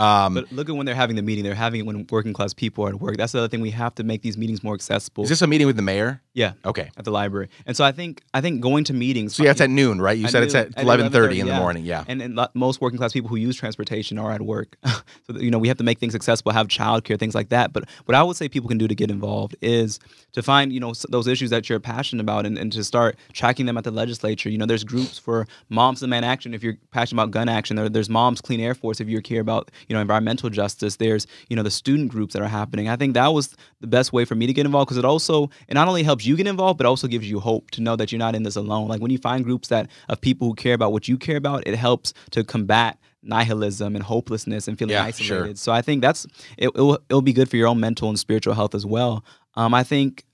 Um, But look at when they're having the meeting. They're having it when working class people are at work. That's the other thing. We have to make these meetings more accessible. is this a meeting with the mayor? yeah, Okay. at the library. And so I think I think going to meetings. So yeah, it's at noon, right? You At said it's noon, at 11:30 in the morning. Yeah. And, and lo- most working class people who use transportation are at work. so, that, you know, we have to make things accessible, have childcare, things like that. But what I would say people can do to get involved is to find, you know, those issues that you're passionate about and, and to start tracking them at the legislature. You know, there's groups for Moms Demand Action if you're passionate about gun action. There, there's Moms Clean Air Force if you care about, you know, environmental justice. There's, you know, the student groups that are happening. I think that was the best way for me to get involved because it also, it not only helps you get involved, but also gives you hope to know that you're not in this alone. Like when you find groups that of people who care about what you care about, it helps to combat nihilism and hopelessness and feeling Yeah, isolated. sure. So I think that's it, it'll, it'll be good for your own mental and spiritual health as well. Um, I think,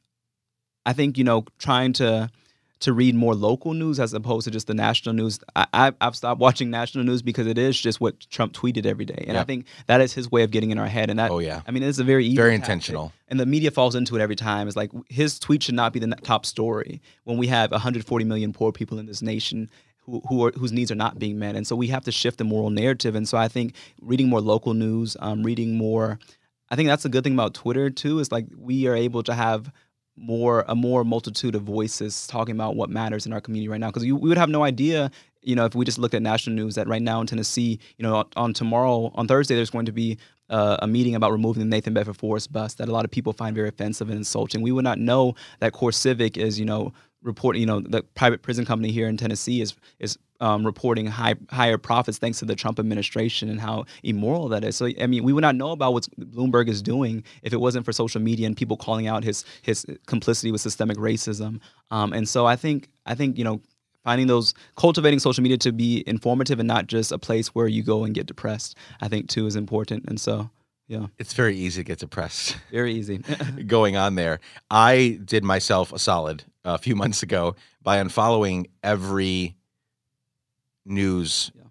I think you know trying to to read more local news as opposed to just the national news. I, I've stopped watching national news because it is just what Trump tweeted every day, and I think that is his way of getting in our head. And that, Oh yeah. I mean, it's a very Very tactic. intentional. And the media falls into it every time. It's like his tweet should not be the top story when we have 140 million poor people in this nation who, who are, whose needs are not being met. And so we have to shift the moral narrative. And so I think reading more local news, um, reading more, I think that's a good thing about Twitter too. Is like we are able to have more a more multitude of voices talking about what matters in our community right now. Because we would have no idea, you know, if we just looked at national news that right now in Tennessee, you know, on, tomorrow on Thursday there's going to be uh, a meeting about removing the Nathan Bedford Forrest bus that a lot of people find very offensive and insulting. We would not know that CoreCivic is, you know, reporting, you know, the private prison company here in Tennessee is is um, reporting high higher profits thanks to the Trump administration and how immoral that is. So I mean, we would not know about what Bloomberg is doing if it wasn't for social media and people calling out his his complicity with systemic racism. Um, and so I think I think you know finding those cultivating social media to be informative and not just a place where you go and get depressed i think too is important and so yeah It's very easy to get depressed. very easy going on there. I did myself a solid a few months ago by unfollowing every news. Yeah.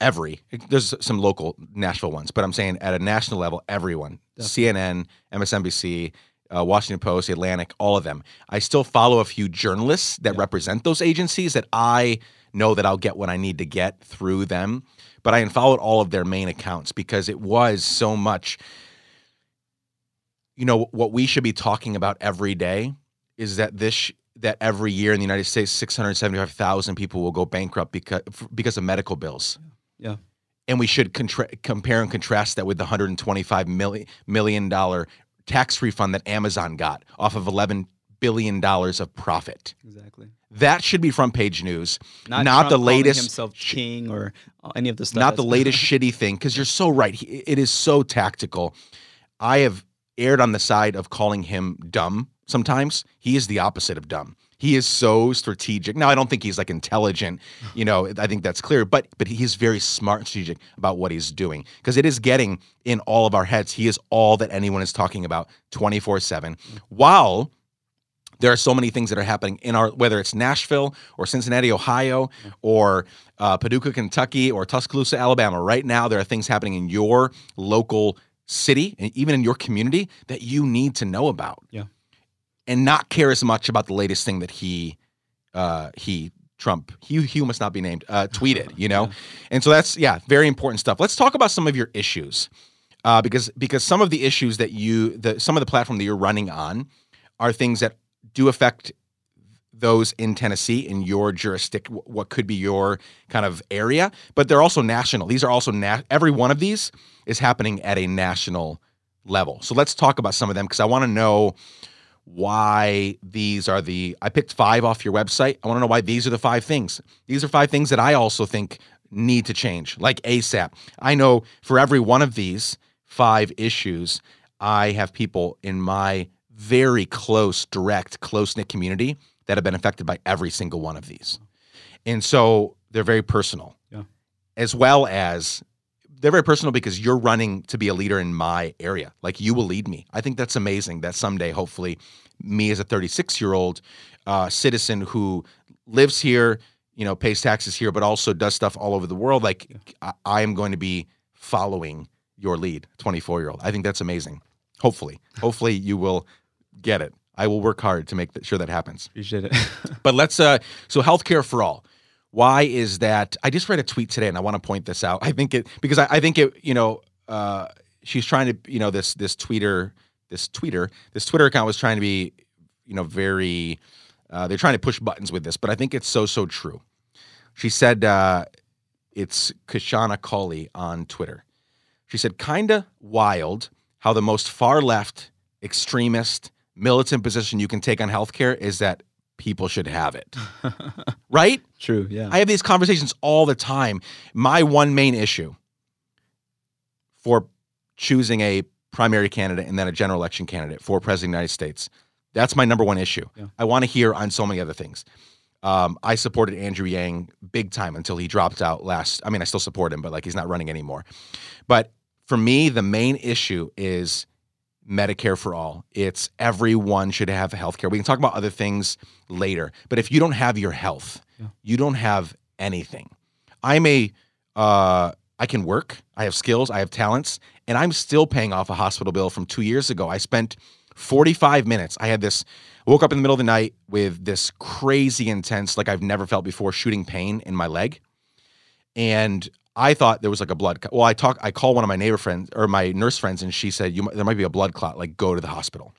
Every there's some local Nashville ones, but I'm saying at a national level, everyone, CNN, MSNBC, uh, Washington Post, Atlantic, all of them. I still follow a few journalists that Yeah. represent those agencies that I know that I'll get what I need to get through them. But I unfollowed all of their main accounts because it was so much you know what we should be talking about every day is that this that every year in the United States 675,000 people will go bankrupt because because of medical bills. Yeah. And we should contra- compare and contrast that with the 125 million million dollar tax refund that Amazon got off of 11 billion dollars of profit. exactly That should be front page news, not, Trump the latest himself king or any of the stuff not the latest shitty thing because you're so right He- it is so tactical i have erred on the side of calling him dumb sometimes he is the opposite of dumb he is so strategic now i don't think he's like intelligent you know i think that's clear but but he's very smart and strategic about what he's doing because it is getting in all of our heads he is all that anyone is talking about 24-7 while there are so many things that are happening in our whether it's Nashville or Cincinnati, Ohio, or uh, Paducah, Kentucky, or Tuscaloosa, Alabama. Right now, there are things happening in your local city and even in your community that you need to know about. Yeah. And not care as much about the latest thing that he uh, he Trump he he must not be named uh, tweeted. You know, and so that's yeah, very important stuff. Let's talk about some of your issues. Uh, because because some of the issues that you the some of the platform that you're running on are things that do affect those in Tennessee in your jurisdiction, what could be your kind of area, but they're also national. These are also na- every one of these is happening at a national level. So let's talk about some of them because I want to know why these are the. I picked five off your website. I want to know why these are the five things. These are five things that I also think need to change, like ASAP. I know for every one of these five issues, I have people in my very close, direct, close knit community that have been affected by every single one of these. And so they're very personal. Yeah. As well as they're very personal because you're running to be a leader in my area. Like you will lead me. I think that's amazing that someday, hopefully, me as a 36 year old uh, citizen who lives here, you know, pays taxes here, but also does stuff all over the world, like I, I am going to be following your lead, 24 year old. I think that's amazing. Hopefully, hopefully you will get it. I will work hard to make th- sure that happens. appreciate it But let's uh so healthcare for all. Why is that? I just read a tweet today, and I want to point this out. I think it because I, I think it. You know, uh, she's trying to. You know, this this tweeter, this tweeter, this Twitter account was trying to be, you know, very. Uh, they're trying to push buttons with this, but I think it's so so true. She said uh, it's Kashana Cauley on Twitter. She said, "Kinda wild how the most far left, extremist, militant position you can take on healthcare is that people should have it. right? True, yeah. I have these conversations all the time. My one main issue for choosing a primary candidate and then a general election candidate for president of the United States. That's my number one issue. Yeah. I want to hear on so many other things. Um, I supported Andrew Yang big time until he dropped out last. I mean, I still support him, but like he's not running anymore. But for me, the main issue is Medicare for all. It's everyone should have health care. We can talk about other things later, but if you don't have your health, Yeah. you don't have anything. I'm a, uh, I can work, I have skills, I have talents, and I'm still paying off a hospital bill from two years ago. I spent 45 minutes. I had this, woke up in the middle of the night with this crazy intense, like I've never felt before, shooting pain in my leg. And I thought there was like a blood. Well, I talk. I call one of my neighbor friends or my nurse friends, and she said, "You, there might be a blood clot. Like, go to the hospital."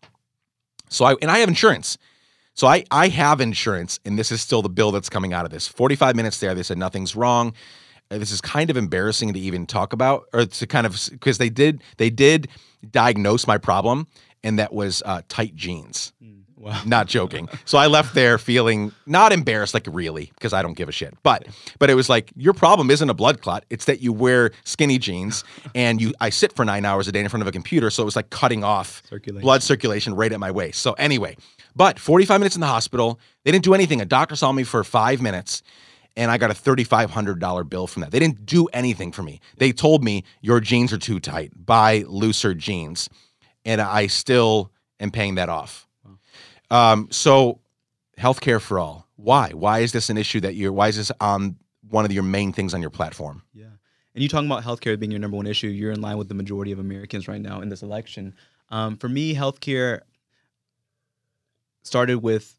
So I and I have insurance, so I I have insurance, and this is still the bill that's coming out of this. Forty five minutes there, they said nothing's wrong. This is kind of embarrassing to even talk about, or to kind of because they did they did diagnose my problem, and that was uh, tight jeans. Wow. Not joking. So I left there feeling not embarrassed, like really, because I don't give a shit. But but it was like your problem isn't a blood clot. It's that you wear skinny jeans and you I sit for nine hours a day in front of a computer. So it was like cutting off Circulation. blood circulation right at my waist. So anyway, but 45 minutes in the hospital, they didn't do anything. A doctor saw me for five minutes. And I got a $3,500 bill from that. They didn't do anything for me. They told me your jeans are too tight. Buy looser jeans. And I still am paying that off. Um, so, healthcare for all. Why? Why is this an issue that you're? Why is this on one of your main things on your platform? Yeah. And you talking about healthcare being your number one issue, you're in line with the majority of Americans right now in this election. Um, for me, healthcare started with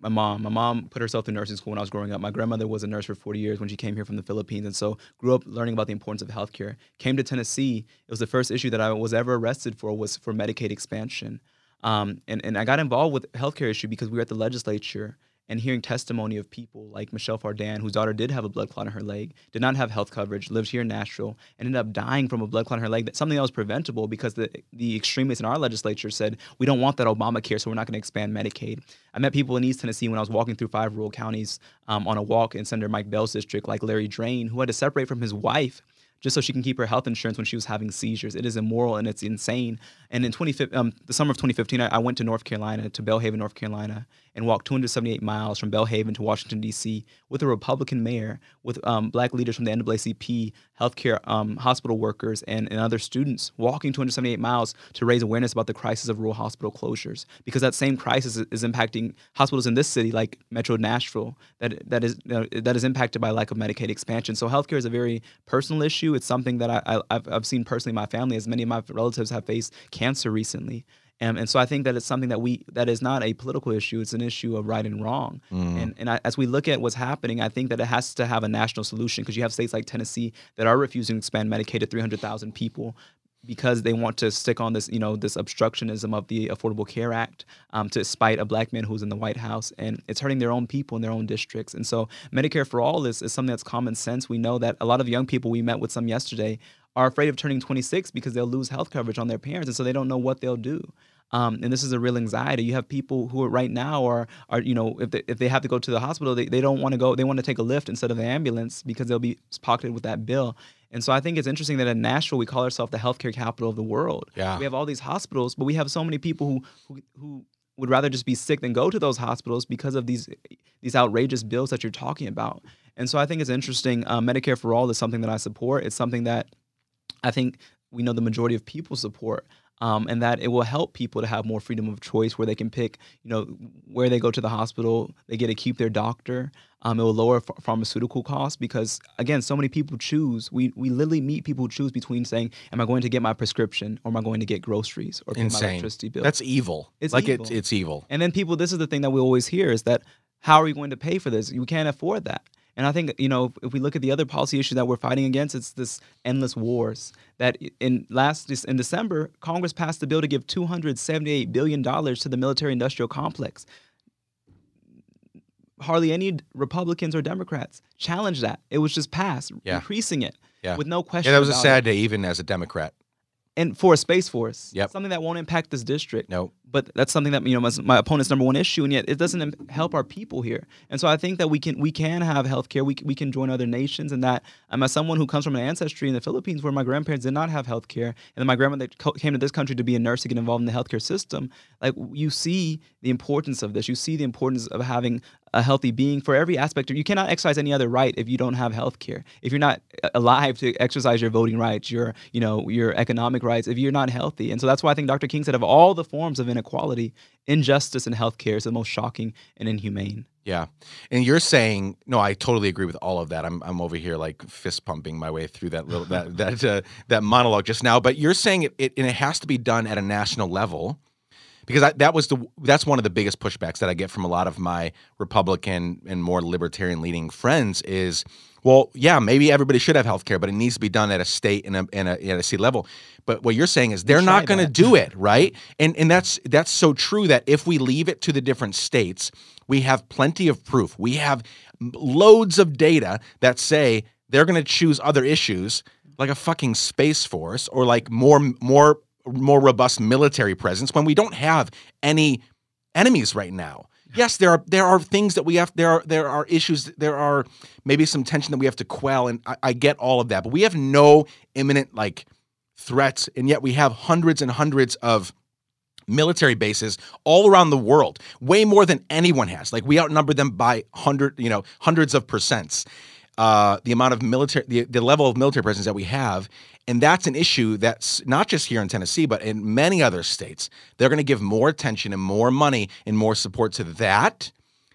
my mom. My mom put herself through nursing school when I was growing up. My grandmother was a nurse for 40 years when she came here from the Philippines. And so grew up learning about the importance of healthcare. Came to Tennessee. It was the first issue that I was ever arrested for was for Medicaid expansion. Um, and, and I got involved with healthcare issue because we were at the legislature and hearing testimony of people like Michelle Fardan, whose daughter did have a blood clot in her leg, did not have health coverage, lived here in Nashville, and ended up dying from a blood clot in her leg. That something that was preventable because the the extremists in our legislature said we don't want that Obamacare, so we're not going to expand Medicaid. I met people in East Tennessee when I was walking through five rural counties um, on a walk in Senator Mike Bell's district, like Larry Drain, who had to separate from his wife just so she can keep her health insurance when she was having seizures. It is immoral and it's insane. And in 2015, um, the summer of 2015, I, I went to North Carolina, to Belhaven, North Carolina, and walked 278 miles from Belhaven to Washington, D.C. with a Republican mayor, with um, black leaders from the NAACP, healthcare um, hospital workers, and, and other students walking 278 miles to raise awareness about the crisis of rural hospital closures. Because that same crisis is, impacting hospitals in this city, like Metro Nashville, that that is that is impacted by lack of Medicaid expansion. So healthcare is a very personal issue. It's something that I, I, I've, I've seen personally in my family, as many of my relatives have faced cancer recently. Um, and so I think that it's something that we that is not a political issue. It's an issue of right and wrong. And and I, as we look at what's happening, I think that it has to have a national solution because you have states like Tennessee that are refusing to expand Medicaid to 300,000 people because they want to stick on this, you know, this obstructionism of the Affordable Care Act um, to spite a black man who's in the White House, and it's hurting their own people in their own districts. And so, Medicare for all is, is something that's common sense. We know that a lot of young people we met with some yesterday are afraid of turning 26 because they'll lose health coverage on their parents, and so they don't know what they'll do. Um, and this is a real anxiety. You have people who are right now are are you know if they, if they have to go to the hospital, they, they don't want to go. They want to take a Lyft instead of the ambulance because they'll be pocketed with that bill. And so I think it's interesting that in Nashville we call ourselves the healthcare capital of the world. Yeah. We have all these hospitals, but we have so many people who who, who would rather just be sick than go to those hospitals because of these these outrageous bills that you're talking about. And so I think it's interesting. Uh, Medicare for all is something that I support. It's something that I think we know the majority of people support. Um, and that it will help people to have more freedom of choice where they can pick, you know, where they go to the hospital, they get to keep their doctor. Um, it will lower ph- pharmaceutical costs because, again, so many people choose. We, we literally meet people who choose between saying, Am I going to get my prescription or am I going to get groceries or pay my Insane. electricity bill? That's evil. It's like evil. it's it's evil. And then people, this is the thing that we always hear is that how are we going to pay for this? You can't afford that. And I think you know if, if we look at the other policy issue that we're fighting against, it's this endless wars. That in last in December, Congress passed a bill to give 278 billion dollars to the military-industrial complex. Hardly any Republicans or Democrats challenged that. It was just passed, Yeah. increasing it Yeah. with no question. Yeah, that was a sad it. day, even as a Democrat. And for a space force, Yep. something that won't impact this district No, but that's something that you know my, my opponent's number one issue, and yet it doesn't im- help our people here. And so I think that we can we can have healthcare. We we can join other nations, and that I'm as someone who comes from an ancestry in the Philippines where my grandparents did not have healthcare, and then my grandmother co- came to this country to be a nurse to get involved in the healthcare system. Like you see the importance of this. You see the importance of having a healthy being for every aspect. of You cannot exercise any other right if you don't have health care. If you're not uh, alive to exercise your voting rights, your you know your economic rights, if you're not healthy. And so that's why I think Dr. King said of all the forms of inequality, injustice in healthcare is the most shocking and inhumane. Yeah. And you're saying, no, I totally agree with all of that. I'm, I'm over here like fist pumping my way through that little that that uh, that monologue just now. But you're saying it, it and it has to be done at a national level because I, that was the that's one of the biggest pushbacks that I get from a lot of my Republican and more libertarian leaning friends is, well, yeah, maybe everybody should have health care, but it needs to be done at a state and a, and a, at a state level. But what you're saying is they're not going to do it, right? And and that's that's so true that if we leave it to the different states, we have plenty of proof. We have loads of data that say they're going to choose other issues like a fucking space force or like more more more robust military presence when we don't have any enemies right now. Yes, there are there are things that we have there are there are issues there are maybe some tension that we have to quell and I, I get all of that, but we have no imminent like threats and yet we have hundreds and hundreds of military bases all around the world, way more than anyone has. Like we outnumber them by hundred, you know, hundreds of percents. Uh, the amount of military, the, the level of military presence that we have, and that's an issue that's not just here in Tennessee, but in many other states. They're going to give more attention and more money and more support to that,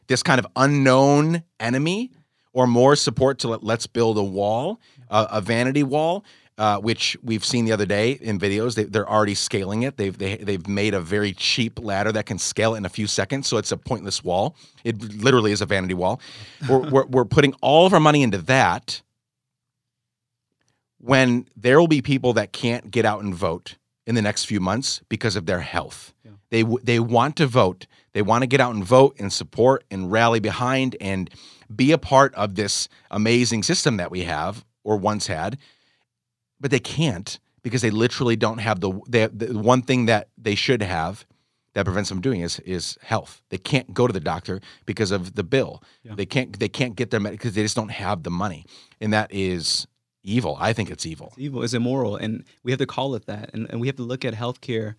this kind of unknown enemy, or more support to let, let's build a wall, a vanity wall, uh, which we've seen the other day in videos. They, they're already scaling it. They've they, they've made a very cheap ladder that can scale it in a few seconds, so it's a pointless wall. It literally is a vanity wall. We're, we're, we're putting all of our money into that when there will be people that can't get out and vote in the next few months because of their health. Yeah. They they want to vote. They want to get out and vote and support and rally behind and be a part of this amazing system that we have or once had, but they can't because they literally don't have the, they, the one thing that they should have that prevents them from doing is is health. They can't go to the doctor because of the bill. Yeah. They can't they can't get their med because they just don't have the money, and that is evil. I think it's evil. It's evil. It's immoral, and we have to call it that. And, and we have to look at healthcare.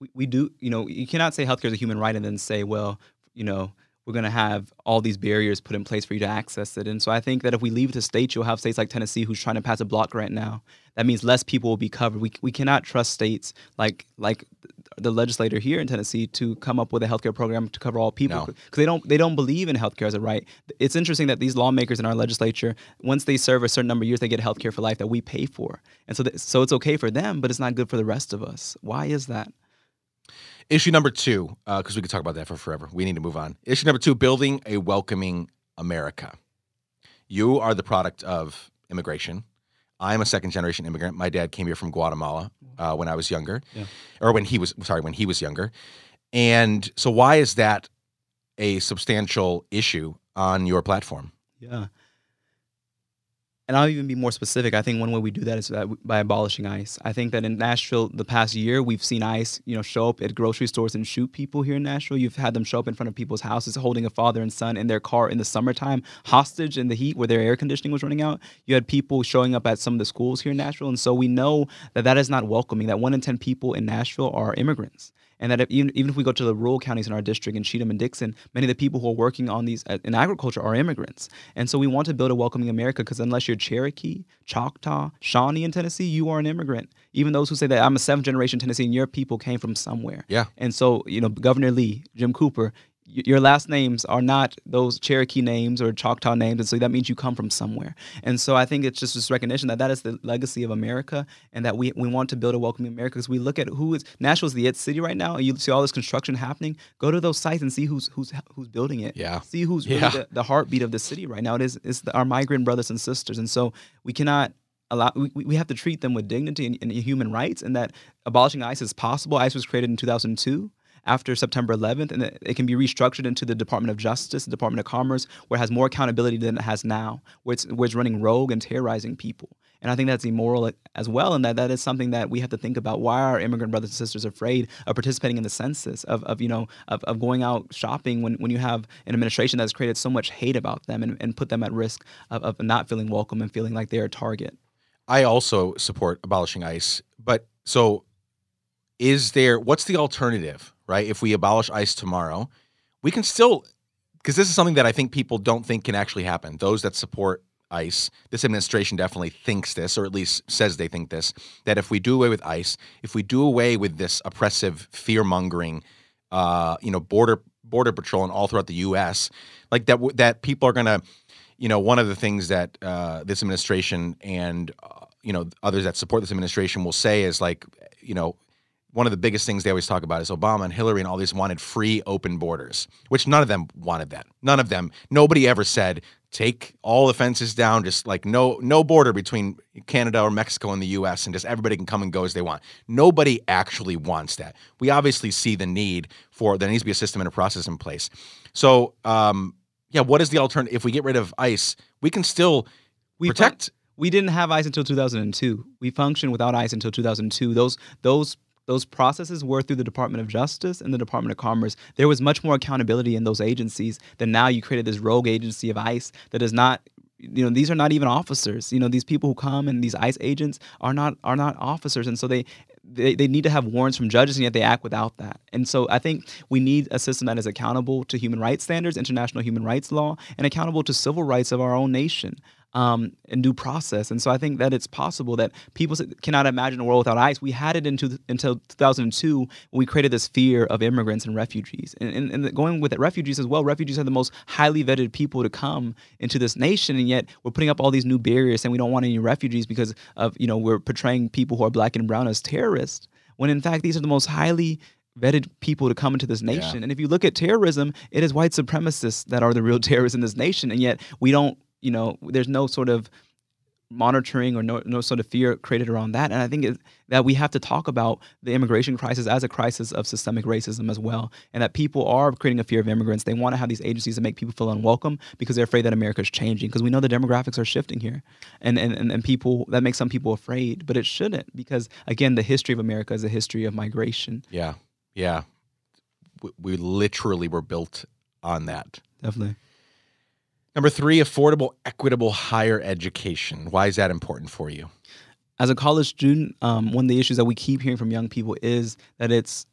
We, we do, you know, you cannot say healthcare is a human right and then say, well, you know, we're going to have all these barriers put in place for you to access it. And so I think that if we leave it to states, you'll have states like Tennessee who's trying to pass a block grant now. That means less people will be covered. We, we cannot trust states like like the legislator here in Tennessee to come up with a healthcare program to cover all people No. because they don't they don't believe in healthcare as a right. It's interesting that these lawmakers in our legislature, once they serve a certain number of years, they get healthcare for life that we pay for, and so th- so it's okay for them, but it's not good for the rest of us. Why is that? Issue number two, because we could talk about that for forever. We need to move on. Issue number two: building a welcoming America. You are the product of immigration. I'm a second generation immigrant. My dad came here from Guatemala uh, when I was younger, Yeah. or when he was sorry when he was younger. And so, why is that a substantial issue on your platform? Yeah. And I'll even be more specific. I think one way we do that is that by abolishing ICE. I think that in Nashville, the past year, we've seen ICE, you know, show up at grocery stores and shoot people here in Nashville. You've had them show up in front of people's houses, holding a father and son in their car in the summertime, hostage in the heat where their air conditioning was running out. You had people showing up at some of the schools here in Nashville, and so we know that that is not welcoming. That one in ten people in Nashville are immigrants and that if, even, even if we go to the rural counties in our district in Cheatham and Dickson, many of the people who are working on these uh, in agriculture are immigrants. And so we want to build a welcoming America because unless you're Cherokee, Choctaw, Shawnee in Tennessee, you are an immigrant. Even those who say that I'm a seventh generation Tennessean, your people came from somewhere. Yeah. And so, you know, Governor Lee, Jim Cooper, your last names are not those Cherokee names or Choctaw names, and so that means you come from somewhere. And so I think it's just this recognition that that is the legacy of America, and that we we want to build a welcoming America. Because we look at who is Nashville's the it city right now, and you see all this construction happening. Go to those sites and see who's who's who's building it. Yeah. See who's really the, the heartbeat of the city right now. It is it's the, our migrant brothers and sisters, and so we cannot allow we, we have to treat them with dignity and, and human rights, and that abolishing ICE is possible. ICE was created in 2002 after September 11th, and it can be restructured into the Department of Justice, the Department of Commerce, where it has more accountability than it has now, where it's, where it's running rogue and terrorizing people. And I think that's immoral as well, and that that is something that we have to think about. Why are immigrant brothers and sisters afraid of participating in the census, of, of you know, of, of going out shopping when, when you have an administration that's created so much hate about them and, and put them at risk of, of not feeling welcome and feeling like they're a target? I also support abolishing ICE, but so is there what's the alternative, right? If we abolish ICE tomorrow, we can still because this is something that I think people don't think can actually happen. Those that support ICE, this administration definitely thinks this, or at least says they think this, that if we do away with ICE, if we do away with this oppressive, fear mongering, uh, you know, border border patrol and all throughout the U.S., like that, that people are gonna, you know, one of the things that uh, this administration and uh, you know others that support this administration will say is like, you know, one of the biggest things they always talk about is Obama and Hillary and all these wanted free open borders, which none of them wanted that. None of them. Nobody ever said take all the fences down, just like no no border between Canada or Mexico and the US and just everybody can come and go as they want. Nobody actually wants that. We obviously see the need for there needs to be a system and a process in place. So um yeah, what is the alternative? If we get rid of ICE, we can still We protect we didn't have ICE until 2002. We functioned without ICE until 2002. Those those those processes were through the Department of Justice and the Department of Commerce. There was much more accountability in those agencies than now. You created this rogue agency of ICE that is not. You know, these are not even officers. You know, these people who come and these ICE agents are not are not officers, and so they they, they need to have warrants from judges, and yet they act without that. And so I think we need a system that is accountable to human rights standards, international human rights law, and accountable to civil rights of our own nation um, and due process. And so I think that it's possible that people cannot imagine a world without ICE. We had it into, until 2002 when we created this fear of immigrants and refugees. And, and, and going with it, refugees as well. Refugees are the most highly vetted people to come into this nation, and yet we're putting up all these new barriers, and we don't want any refugees because of you know we're portraying people who are black and brown as terrorists. When in fact these are the most highly vetted people to come into this nation. And if you look at terrorism, it is white supremacists that are the real terrorists in this nation, and yet we don't you know, there's no sort of monitoring or no, no sort of fear created around that. And I think it, that we have to talk about the immigration crisis as a crisis of systemic racism as well. And that people are creating a fear of immigrants. They want to have these agencies that make people feel unwelcome because they're afraid that America is changing. Because we know the demographics are shifting here. And, and, and, and people, that makes some people afraid, but it shouldn't. Because again, the history of America is a history of migration. Yeah. Yeah. We, we literally were built on that. Definitely. Number three, affordable, equitable higher education. Why is that important for you? as a college student, um, one of the issues that we keep hearing from young people is that it's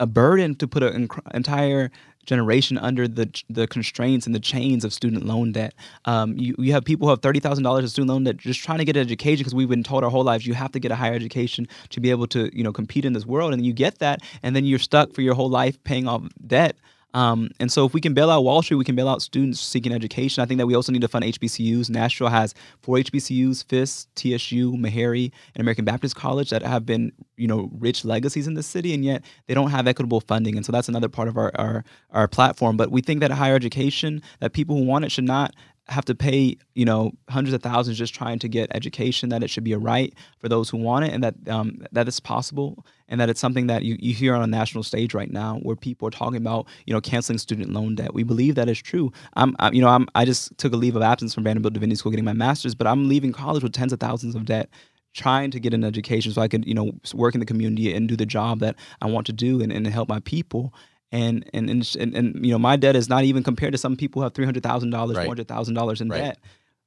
a burden to put an entire generation under the the constraints and the chains of student loan debt. Um, you, you have people who have thirty thousand dollars of student loan debt just trying to get an education because we've been told our whole lives you have to get a higher education to be able to you know compete in this world, and you get that, and then you're stuck for your whole life paying off debt. Um, and so, if we can bail out Wall Street, we can bail out students seeking education. I think that we also need to fund HBCUs. Nashville has four HBCUs: FISK, TSU, Meharry, and American Baptist College that have been, you know, rich legacies in the city, and yet they don't have equitable funding. And so, that's another part of our our, our platform. But we think that higher education, that people who want it should not have to pay you know hundreds of thousands just trying to get education that it should be a right for those who want it and that um, that it's possible and that it's something that you, you hear on a national stage right now where people are talking about you know canceling student loan debt. We believe that is true. I'm I, you know i'm i just took a leave of absence from vanderbilt divinity school getting my master's but i'm leaving college with tens of thousands of debt trying to get an education so i could you know work in the community and do the job that i want to do and, and help my people and and, and and and you know my debt is not even compared to some people who have three hundred thousand dollars, four hundred thousand dollars in Right. debt.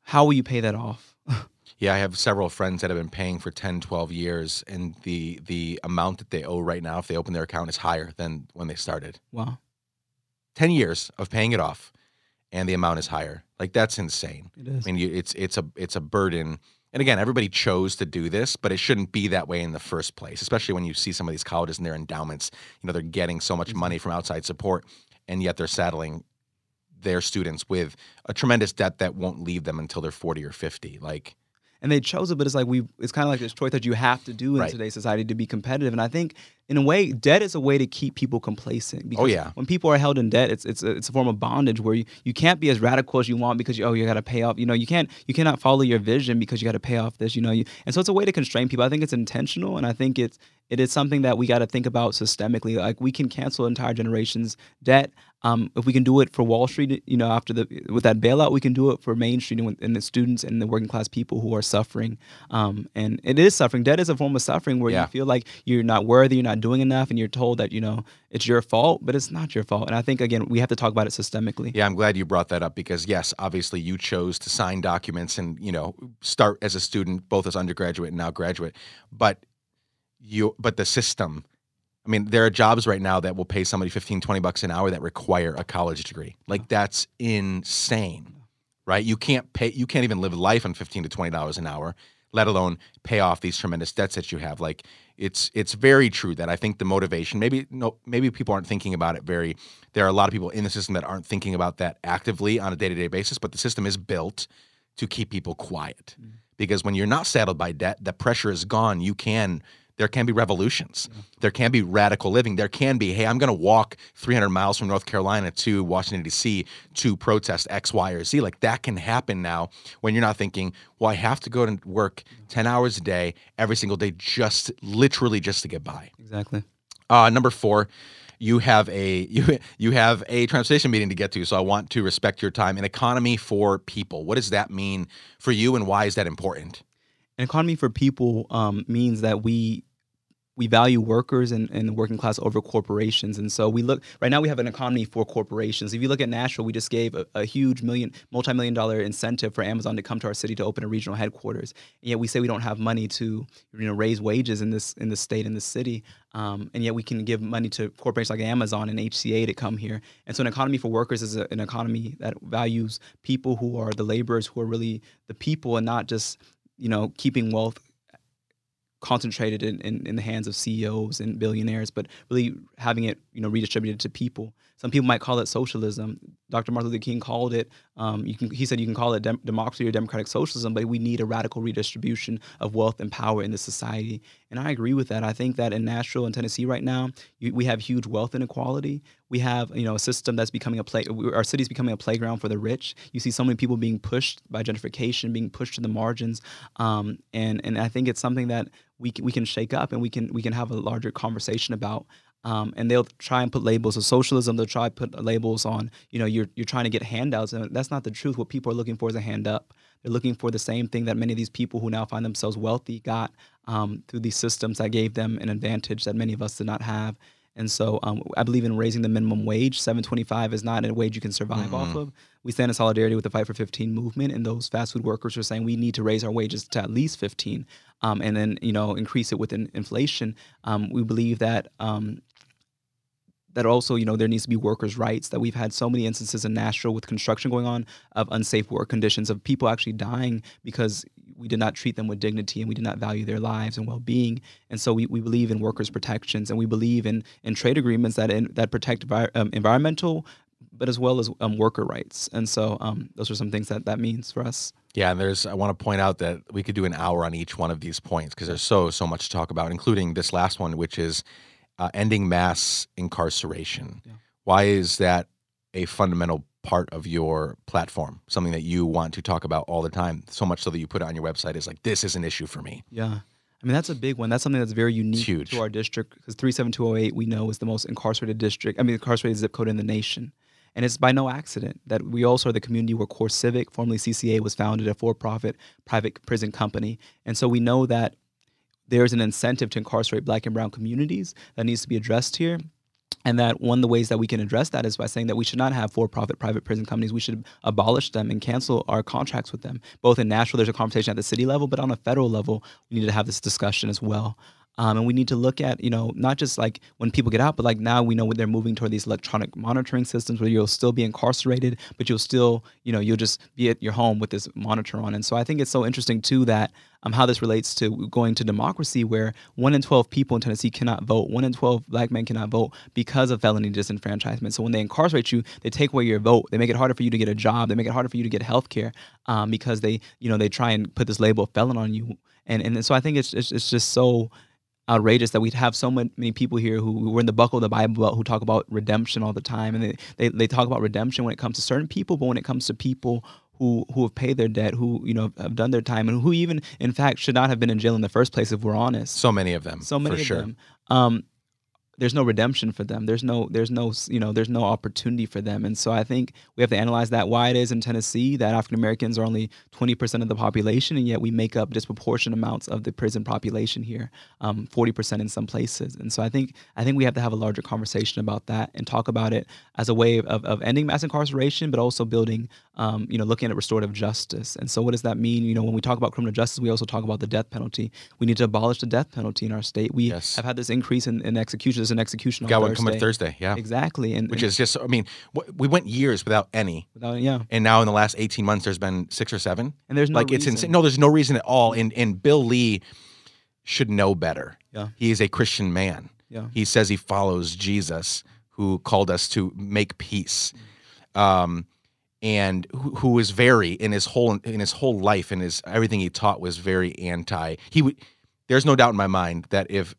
How will you pay that off? Yeah, I have several friends that have been paying for 10, 12 years, and the the amount that they owe right now, if they open their account, is higher than when they started. Wow, 10 years of paying it off, and the amount is higher. Like that's insane. it is. I mean, you, it's it's a it's a burden. And again, everybody chose to do this, but it shouldn't be that way in the first place. Especially when you see some of these colleges and their endowments. You know, they're getting so much mm-hmm. money from outside support, and yet they're saddling their students with a tremendous debt that won't leave them until they're 40 or 50. Like, and they chose it, but it's like we it's kind of like this choice that you have to do in Right. today's society to be competitive. And I think in a way, debt is a way to keep people complacent. Oh, because Oh, yeah. when people are held in debt, it's it's a, it's a form of bondage where you, you can't be as radical as you want because you, oh you got to pay off. You know you can't you cannot follow your vision because you got to pay off this. You know you, and so it's a way to constrain people. I think it's intentional, and I think it's it is something that we got to think about systemically. Like we can cancel entire generations' debt. Um, if we can do it for Wall Street, you know, after the with that bailout, we can do it for Main Street and, and the students and the working class people who are suffering. Um, and it is suffering. Debt is a form of suffering where Yeah. you feel like you're not worthy, you're not doing enough, and you're told that you know it's your fault, but it's not your fault. And I think again, we have to talk about it systemically. Yeah, I'm glad you brought that up because yes, obviously you chose to sign documents and you know start as a student, both as undergraduate and now graduate. But you, but the system. I mean, there are jobs right now that will pay somebody 15, 20 bucks an hour that require a college degree. Like that's insane, right? You can't pay. You can't even live life on 15 to 20 dollars an hour, let alone pay off these tremendous debts that you have. Like it's it's very true that I think the motivation maybe no maybe people aren't thinking about it very there are a lot of people in the system that aren't thinking about that actively on a day-to-day basis but the system is built to keep people quiet mm-hmm. because when you're not saddled by debt the pressure is gone you can there can be revolutions there can be radical living there can be hey i'm going to walk 300 miles from north carolina to washington d.c to protest x y or z like that can happen now when you're not thinking well i have to go to work 10 hours a day every single day just literally just to get by Exactly. uh, number four, you have a you you have a transportation meeting to get to. So I want to respect your time. An economy for people. What does that mean for you, and why is that important? An economy for people um, means that we we value workers and, and the working class over corporations. And so we look right now we have an economy for corporations. If you look at Nashville, we just gave a, a huge million multi-million dollar incentive for Amazon to come to our city to open a regional headquarters. And yet we say we don't have money to you know raise wages in this in this state in the city. Um, and yet we can give money to corporations like Amazon and HCA to come here. And so an economy for workers is a, an economy that values people who are the laborers who are really the people and not just you know keeping wealth concentrated in, in, in the hands of CEOs and billionaires, but really having it you know redistributed to people. Some people might call it socialism. Dr. Martin Luther King called it. Um, can, he said you can call it dem- democracy or democratic socialism, but we need a radical redistribution of wealth and power in this society. And I agree with that. I think that in Nashville and Tennessee right now, you, we have huge wealth inequality. We have you know a system that's becoming a play. Our city's becoming a playground for the rich. You see so many people being pushed by gentrification, being pushed to the margins, um, and and I think it's something that we can, we can shake up and we can we can have a larger conversation about. Um, and they'll try and put labels of socialism. They'll try to put labels on, you know, you're you're trying to get handouts, and that's not the truth. What people are looking for is a hand up. They're looking for the same thing that many of these people who now find themselves wealthy got um, through these systems that gave them an advantage that many of us did not have. And so um, I believe in raising the minimum wage. 725 is not a wage you can survive off of. We stand in solidarity with the Fight for 15 movement, and those fast food workers are saying we need to raise our wages to at least 15, um, and then you know increase it with in- inflation. Um, we believe that um, that also, you know, there needs to be workers' rights. That we've had so many instances in Nashville with construction going on of unsafe work conditions, of people actually dying because we did not treat them with dignity and we did not value their lives and well-being. And so we, we believe in workers' protections and we believe in in trade agreements that in, that protect um, environmental, but as well as um, worker rights. And so um, those are some things that that means for us. Yeah, and there's I want to point out that we could do an hour on each one of these points because there's so so much to talk about, including this last one, which is uh, ending mass incarceration. Yeah. Why is that a fundamental part of your platform? Something that you want to talk about all the time, so much so that you put it on your website is like this is an issue for me. Yeah. I mean, that's a big one. That's something that's very unique to our district because 37208 we know is the most incarcerated district, I mean, incarcerated zip code in the nation. And it's by no accident that we also are the community where CoreCivic, formerly CCA, was founded, a for profit private prison company. And so we know that there's an incentive to incarcerate black and brown communities that needs to be addressed here. And that one of the ways that we can address that is by saying that we should not have for-profit private prison companies. We should abolish them and cancel our contracts with them. Both in Nashville, there's a conversation at the city level, but on a federal level, we need to have this discussion as well. Um, and we need to look at, you know, not just like when people get out, but like now we know when they're moving toward these electronic monitoring systems where you'll still be incarcerated, but you'll still, you know, you'll just be at your home with this monitor on. And so I think it's so interesting too that um, how this relates to going to democracy, where one in 12 people in Tennessee cannot vote, one in 12 black men cannot vote because of felony disenfranchisement. So when they incarcerate you, they take away your vote. They make it harder for you to get a job. They make it harder for you to get health care um, because they, you know, they try and put this label of felon on you. And, and so I think it's, it's, it's just so outrageous that we have so many people here who were in the buckle of the Bible who talk about redemption all the time. And they, they, they talk about redemption when it comes to certain people, but when it comes to people who who have paid their debt, who you know have done their time, and who even in fact should not have been in jail in the first place if we're honest. So many of them. So many of sure. them. Um, there's no redemption for them. There's no there's no you know there's no opportunity for them. And so I think we have to analyze that why it is in Tennessee that African Americans are only 20% of the population, and yet we make up disproportionate amounts of the prison population here, um, 40% in some places. And so I think I think we have to have a larger conversation about that and talk about it as a way of, of ending mass incarceration, but also building um, you know looking at restorative justice. And so what does that mean? You know when we talk about criminal justice, we also talk about the death penalty. We need to abolish the death penalty in our state. We Yes. have had this increase in, in executions an execution on Got one Thursday. coming Thursday. Yeah. Exactly, and Which and is just, I mean, we went years without any. without, yeah, And now in the last 18 months, there's been six or seven. and there's no like it's reason. insane. No, there's no reason at all. And and Bill Lee should know better. Yeah. He is a Christian man. Yeah. He says he follows Jesus, who called us to make peace. Um, and who, who was very in his whole in his whole life and his everything he taught was very anti. He would. There's no doubt in my mind that if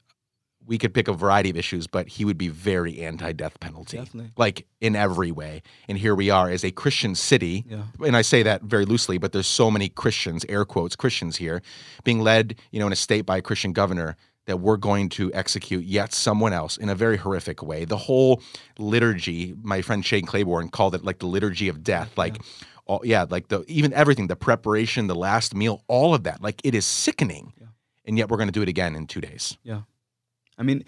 we could pick a variety of issues, but he would be very anti-death penalty, Definitely. like in every way. And here we are as a Christian city, Yeah. and I say that very loosely, but there's so many Christians, air quotes, Christians here, being led, you know, in a state by a Christian governor that we're going to execute yet someone else in a very horrific way. The whole liturgy, my friend Shane Claiborne called it like the liturgy of death, like. All, yeah, like the even everything, the preparation, the last meal, all of that, like it is sickening, Yeah. and yet we're going to do it again in two days. I mean,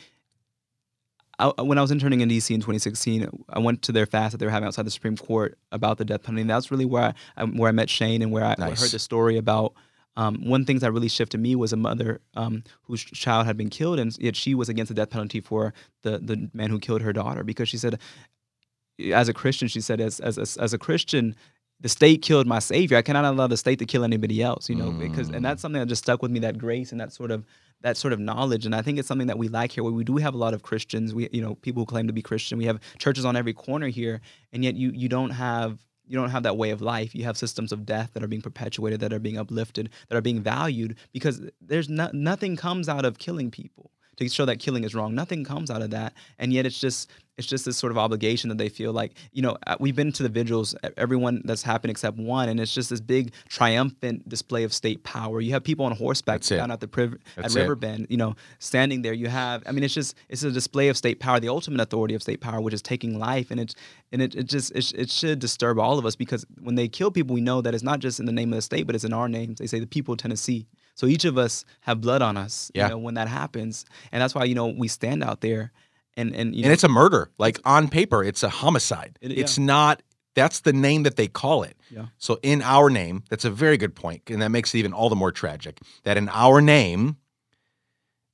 I, when I was interning in DC in 2016, I went to their fast that they were having outside the Supreme Court about the death penalty. And that's really where I, where I met Shane and where I, Nice. heard the story about. Um, one of the things that really shifted me was a mother um, whose child had been killed, and yet she was against the death penalty for the the man who killed her daughter because she said, as a Christian, she said, as as as, as a Christian. The state killed my savior. I cannot allow the state to kill anybody else, you know, because and that's something that just stuck with me. That grace and that sort of that sort of knowledge and i think it's something that we lack here. Where we do have a lot of christians. We you know people who claim to be christian. We have churches on every corner here and yet you you don't have you don't have that way of life. You have systems of death that are being perpetuated that are being uplifted that are being valued because there's no, nothing comes out of killing people to show that killing is wrong. Nothing comes out of that and yet it's just it's just this sort of obligation that they feel like you know uh, we've been to the vigils everyone that's happened except one and it's just this big triumphant display of state power. You have people on horseback down at the priv- at riverbend you know standing there. You have i mean it's just it's a display of state power the ultimate authority of state power which is taking life and it's and it, it just it, it should disturb all of us because when they kill people we know that it's not just in the name of the state but it's in our names. They say the people of tennessee. So each of us have blood on us Yeah. you know when that happens. And that's why you know we stand out there and and and know, it's a murder. Like on paper, it's a homicide. It- It's not. That's the name that they call it. Yeah. So in our name, that's a very good point, and that makes it even all the more tragic that in our name,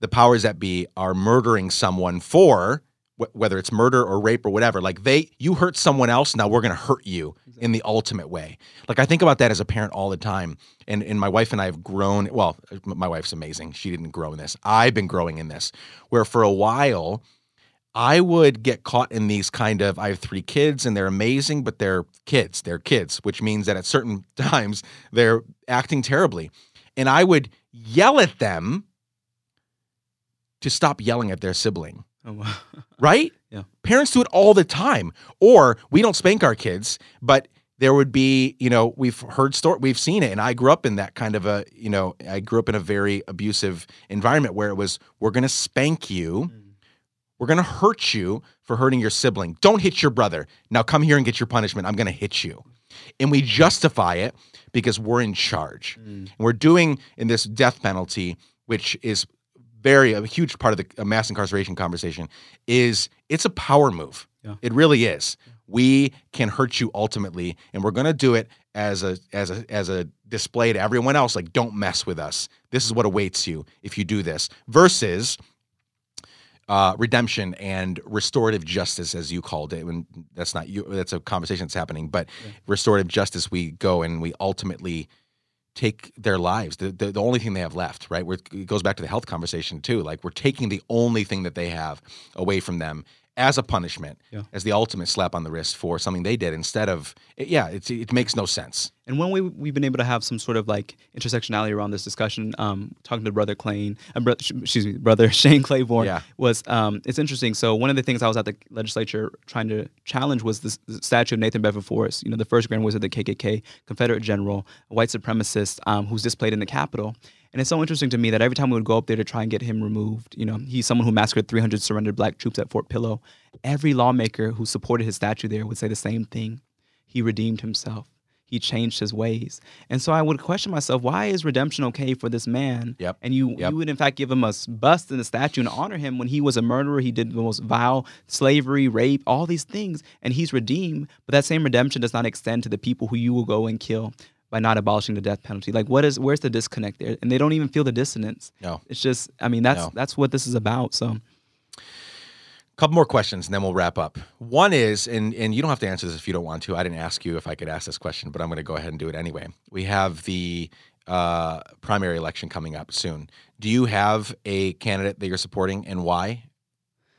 the powers that be are murdering someone for wh- whether it's murder or rape or whatever. Like they, you hurt someone else, now we're going to hurt you in the ultimate way. Like I think about that as a parent all the time, and and my wife and I have grown. Well, my wife's amazing. She didn't grow in this. I've been growing in this. Where for a while. I would get caught in these kind of I have three kids and they're amazing, but they're kids. They're kids, which means that at certain times they're acting terribly. And I would yell at them to stop yelling at their sibling. oh, wow. Right? Yeah. Parents do it all the time. Or we don't spank our kids, but there would be, you know, we've heard story, we've seen it, and I grew up in that kind of a, you know, I grew up in a very abusive environment where it was, we're going to spank you, mm. We're going to hurt you for hurting your sibling. Don't hit your brother. Now come here and get your punishment. I'm going to hit you, and we justify it because we're in charge. Mm. And we're doing in this death penalty, which is very a huge part of the mass incarceration conversation, is it's a power move. Yeah. It really is. We can hurt you ultimately, and we're going to do it as a as a as a display to everyone else. Like, don't mess with us. This is what awaits you if you do this. Versus uh, redemption and restorative justice, as you called it. And that's not you. That's a conversation that's happening. But yeah. restorative justice, we go and we ultimately take their lives, the, the, the only thing they have left, right? Where it goes back to the health conversation too. Like we're taking the only thing that they have away from them as a punishment, yeah. as the ultimate slap on the wrist for something they did instead of, yeah, it makes no sense. And when we, we've been able to have some sort of like intersectionality around this discussion, um, talking to Brother Clay, uh, bro, excuse me, Brother Shane Claiborne, yeah. was, um, it's interesting. So one of the things I was at the legislature trying to challenge was the statue of Nathan Bedford Forrest, you know, the first Grand Wizard of the KKK, Confederate general, a white supremacist um, who's displayed in the Capitol. And it's so interesting to me that every time we would go up there to try and get him removed, you know, he's someone who massacred 300 surrendered black troops at Fort Pillow. Every lawmaker who supported his statue there would say the same thing. He redeemed himself. He changed his ways. And so I would question myself, why is redemption okay for this man? Yep. And you, yep. you would in fact give him a bust in the statue and honor him when he was a murderer. He did the most vile slavery, rape, all these things, and he's redeemed. But that same redemption does not extend to the people who you will go and kill by not abolishing the death penalty. Like what is where's the disconnect there? And they don't even feel the dissonance. No. It's just I mean that's no. that's what this is about. So a couple more questions and then we'll wrap up. One is, and and you don't have to answer this if you don't want to. I didn't ask you if I could ask this question, but I'm going to go ahead and do it anyway. We have the uh, primary election coming up soon. Do you have a candidate that you're supporting and why?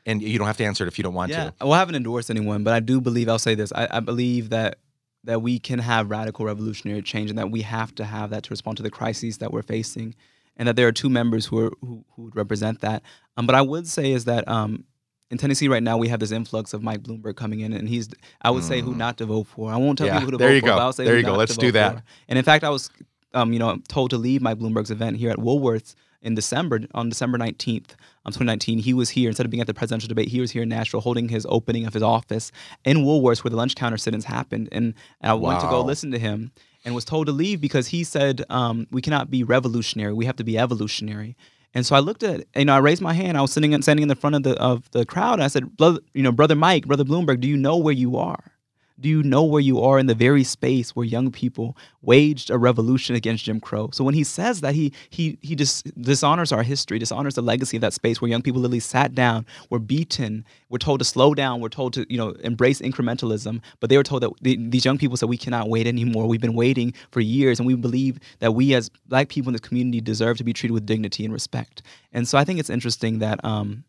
And you don't have to answer it if you don't want yeah. to. Well, I haven't endorsed anyone, but I do believe I'll say this. I, I believe that that we can have radical revolutionary change and that we have to have that to respond to the crises that we're facing and that there are two members who are who, who would represent that um, but i would say is that um, in tennessee right now we have this influx of mike bloomberg coming in and he's i would mm. say who mm. not to vote for i won't tell yeah, people who to there vote you for go. but i'll say there you go let's do that for. and in fact i was um, you know told to leave mike bloomberg's event here at woolworths in December, on December 19th, um, 2019, he was here, instead of being at the presidential debate, he was here in Nashville holding his opening of his office in Woolworths where the lunch counter sit-ins happened. And, and I wow. went to go listen to him and was told to leave because he said, um, we cannot be revolutionary, we have to be evolutionary. And so I looked at, you know, I raised my hand. I was sitting, standing in the front of the of the crowd. And I said, you know, brother Mike, brother Bloomberg, do you know where you are? Do you know where you are in the very space where young people waged a revolution against Jim Crow? So when he says that, he he he dis- dishonors our history, dishonors the legacy of that space where young people literally sat down, were beaten, were told to slow down, were told to you know embrace incrementalism, but they were told that the, these young people said we cannot wait anymore. We've been waiting for years, and we believe that we as black people in this community deserve to be treated with dignity and respect. And so I think it's interesting that um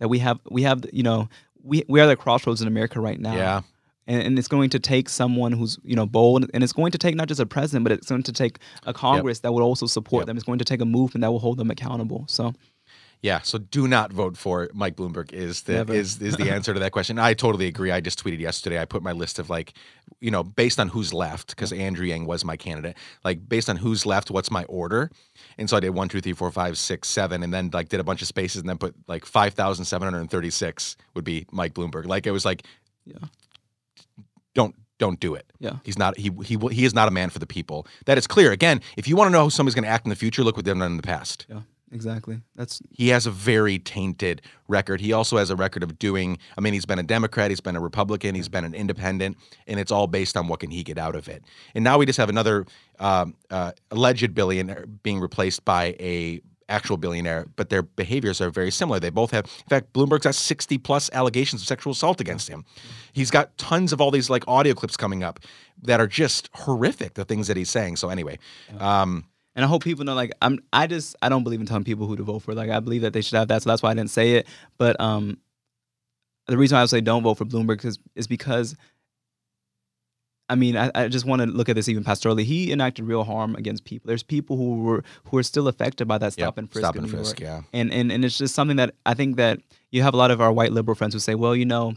that we have we have you know we we are at the crossroads in America right now. Yeah and, and, it's going to take someone who's you know bold and it's going to take not just a president but it's going to take a congress yep. that will also support yep. them it's going to take a movement that will hold them accountable so yeah, so do not vote for Mike Bloomberg is the Never. is is the answer to that question. I totally agree. I just tweeted yesterday. I put my list of like, you know, based on who's left, because Andrew Yang was my candidate. Like based on who's left, what's my order? And so I did one, two, three, four, five, six, seven, and then like did a bunch of spaces and then put like five thousand seven hundred and thirty six would be Mike Bloomberg. Like it was like yeah don't don't do it. Yeah. He's not he he he is not a man for the people. That is clear. Again, if you want to know how somebody's going to act in the future, look what they've done in the past. Yeah. Exactly. That's he has a very tainted record. He also has a record of doing. I mean, he's been a Democrat, he's been a Republican, he's been an Independent, and it's all based on what can he get out of it. And now we just have another um, uh, alleged billionaire being replaced by a actual billionaire, but their behaviors are very similar. They both have, in fact, Bloomberg's got 60 plus allegations of sexual assault against him. He's got tons of all these like audio clips coming up that are just horrific, the things that he's saying. So, anyway. Um, and I hope people know, like, I'm, I just, I don't believe in telling people who to vote for. Like, I believe that they should have that. So that's why I didn't say it. But um, the reason I would say don't vote for Bloomberg is, is because I mean, I, I just want to look at this even pastorally. He enacted real harm against people. There's people who were who are still affected by that stop yep, and frisk. Stop and frisk, yeah. And and and it's just something that I think that you have a lot of our white liberal friends who say, well, you know,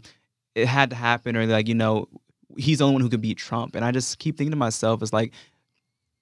it had to happen, or like, you know, he's the only one who could beat Trump. And I just keep thinking to myself, it's like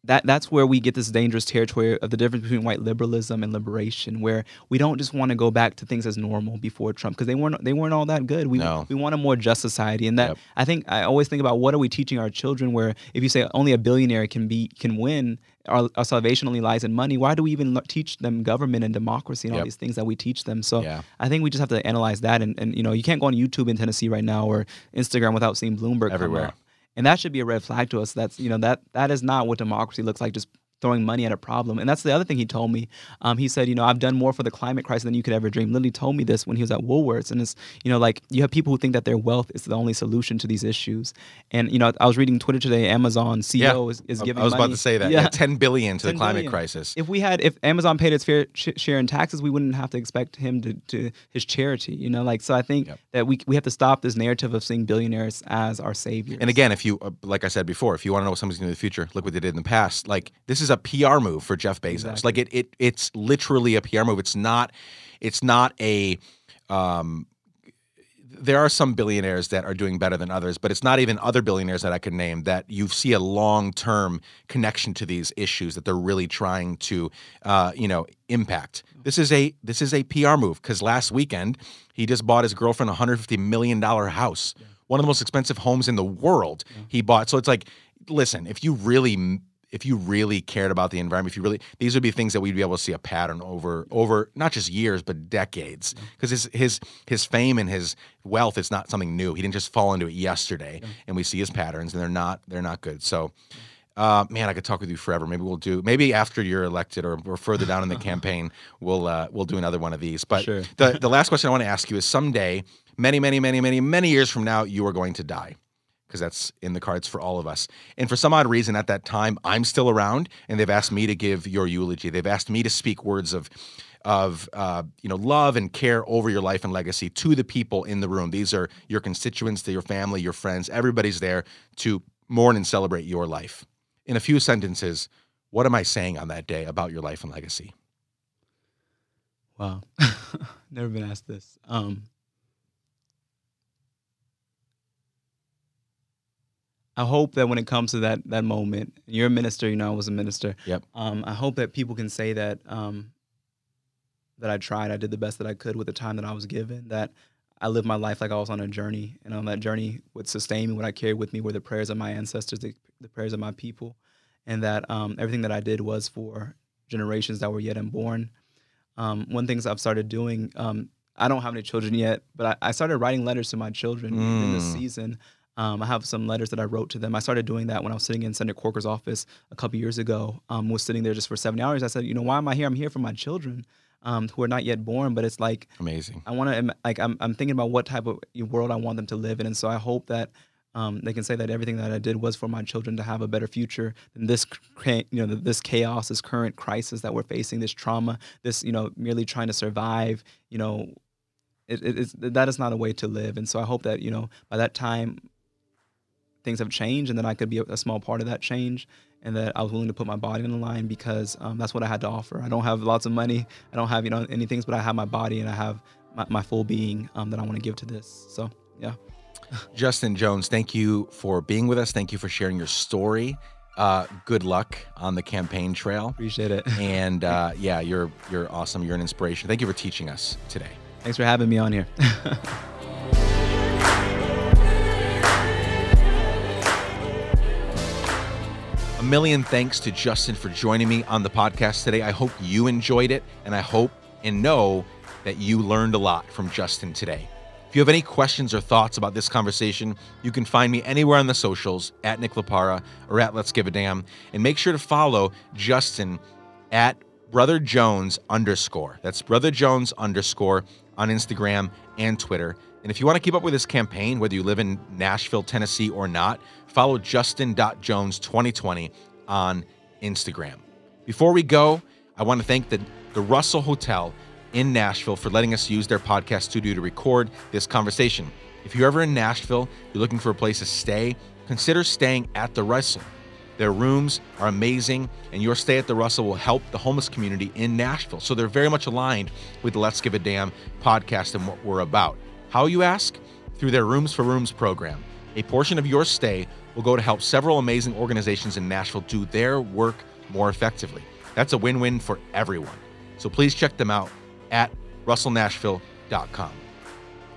that that's where we get this dangerous territory of the difference between white liberalism and liberation, where we don't just want to go back to things as normal before Trump because they weren't they weren't all that good. We No. we want a more just society, and that Yep. I think I always think about what are we teaching our children? Where if you say only a billionaire can be can win, our, our salvation only lies in money. Why do we even teach them government and democracy and all these things that we teach them? So Yeah. I think we just have to analyze that, and, and you know you can't go on YouTube in Tennessee right now or Instagram without seeing Bloomberg Everywhere. And that should be a red flag to us. That's you know that that is not what democracy looks like. Just throwing money at a problem. And that's the other thing he told me. Um, he said, you know, I've done more for the climate crisis than you could ever dream. Literally told me this when he was at Woolworths. And it's, you know, like you have people who think that their wealth is the only solution to these issues. And, you know, I was reading Twitter today, Amazon CEO is, is giving I was about to say that. Yeah. 10 billion to the climate billion. crisis. If we had, if Amazon paid its fair share in taxes, we wouldn't have to expect him to, to his charity, you know, like, so I think Yep. that we, we have to stop this narrative of seeing billionaires as our saviors. And again, if you, uh, like I said before, if you want to know what somebody's going to do in the future, look what they did in the past. Like this is a PR move for Jeff Bezos. Exactly. Like it, it, it's literally a PR move. It's not, it's not a. Um, there are some billionaires that are doing better than others, but it's not even other billionaires that I could name that you see a long-term connection to these issues that they're really trying to, uh, you know, impact. This is a this is a PR move because last weekend he just bought his girlfriend a hundred fifty million dollar house, one of the most expensive homes in the world. He bought. So it's like, listen, if you really if you really cared about the environment, if you really, these would be things that we'd be able to see a pattern over, over not just years but decades. Because his his his fame and his wealth is not something new. He didn't just fall into it yesterday, and we see his patterns, and they're not they're not good. So. Uh, man, I could talk with you forever. Maybe we'll do. Maybe after you're elected, or, or further down in the campaign, we'll uh, we'll do another one of these. But Sure. the the last question I want to ask you is: someday, many, many, many, many, many years from now, you are going to die because that's in the cards for all of us. And for some odd reason, at that time, I'm still around, and they've asked me to give your eulogy. They've asked me to speak words of, of uh, you know, love and care over your life and legacy to the people in the room. These are your constituents, to your family, your friends. Everybody's there to mourn and celebrate your life. In a few sentences, what am I saying on that day about your life and legacy? Wow. Never been asked this. Um, I hope that when it comes to that that moment, you're a minister, you know, I was a minister. Yep. Um, I hope that people can say that um, that I tried, I did the best that I could with the time that I was given, that I lived my life like I was on a journey, and on that journey would sustain me. What I carried with me were the prayers of my ancestors, the, the prayers of my people, and that um, everything that I did was for generations that were yet unborn. Um, one things I've started doing, um, I don't have any children yet, but I, I started writing letters to my children in this Mm. season. Um, I have some letters that I wrote to them. I started doing that when I was sitting in Senator Corker's office a couple years ago. Um, was sitting there just for seven hours. I said, you know, why am I here? I'm here for my children um, who are not yet born. But it's like Amazing. I want to like I'm I'm thinking about what type of world I want them to live in, and so I hope that um, they can say that everything that I did was for my children to have a better future than this you know this chaos, this current crisis that we're facing, this trauma, this you know merely trying to survive. You know, it, it, it's, that is not a way to live, and so I hope that you know by that time things have changed, and that I could be a, a small part of that change. And that I was willing to put my body on the line because um, that's what I had to offer. I don't have lots of money. I don't have you know any things, but I have my body and I have my, my full being um, that I want to give to this. So yeah, Justin Jones, thank you for being with us. Thank you for sharing your story. Uh, good luck on the campaign trail. appreciate it. And uh, yeah, you're you're awesome. You're an inspiration. Thank you for teaching us today. Thanks for having me on here. A million thanks to Justin for joining me on the podcast today. I hope you enjoyed it, and I hope and know that you learned a lot from Justin today. If you have any questions or thoughts about this conversation, you can find me anywhere on the socials at Nick LaParra or at Let's Give a Damn. And make sure to follow Justin at Brother Jones underscore. That's Brother Jones underscore on Instagram and Twitter. And if you want to keep up with this campaign, whether you live in Nashville, Tennessee or not, follow Justin.Jones2020 on Instagram. Before we go, I want to thank the, the Russell Hotel in Nashville for letting us use their podcast studio to record this conversation. If you're ever in Nashville, you're looking for a place to stay, consider staying at the Russell. Their rooms are amazing, and your stay at the Russell will help the homeless community in Nashville. So they're very much aligned with the Let's Give a Damn podcast and what we're about. How you ask? Through their Rooms for Rooms program. A portion of your stay will go to help several amazing organizations in Nashville do their work more effectively. That's a win win for everyone. So please check them out at russellnashville.com.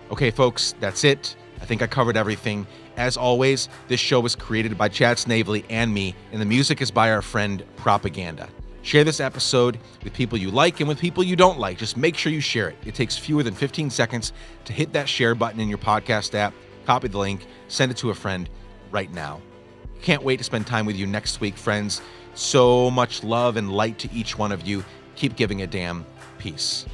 Okay, folks, that's it. I think I covered everything. As always, this show was created by Chad Snavely and me, and the music is by our friend Propaganda. Share this episode with people you like and with people you don't like. Just make sure you share it. It takes fewer than 15 seconds to hit that share button in your podcast app, copy the link, send it to a friend right now. Can't wait to spend time with you next week, friends. So much love and light to each one of you. Keep giving a damn. Peace.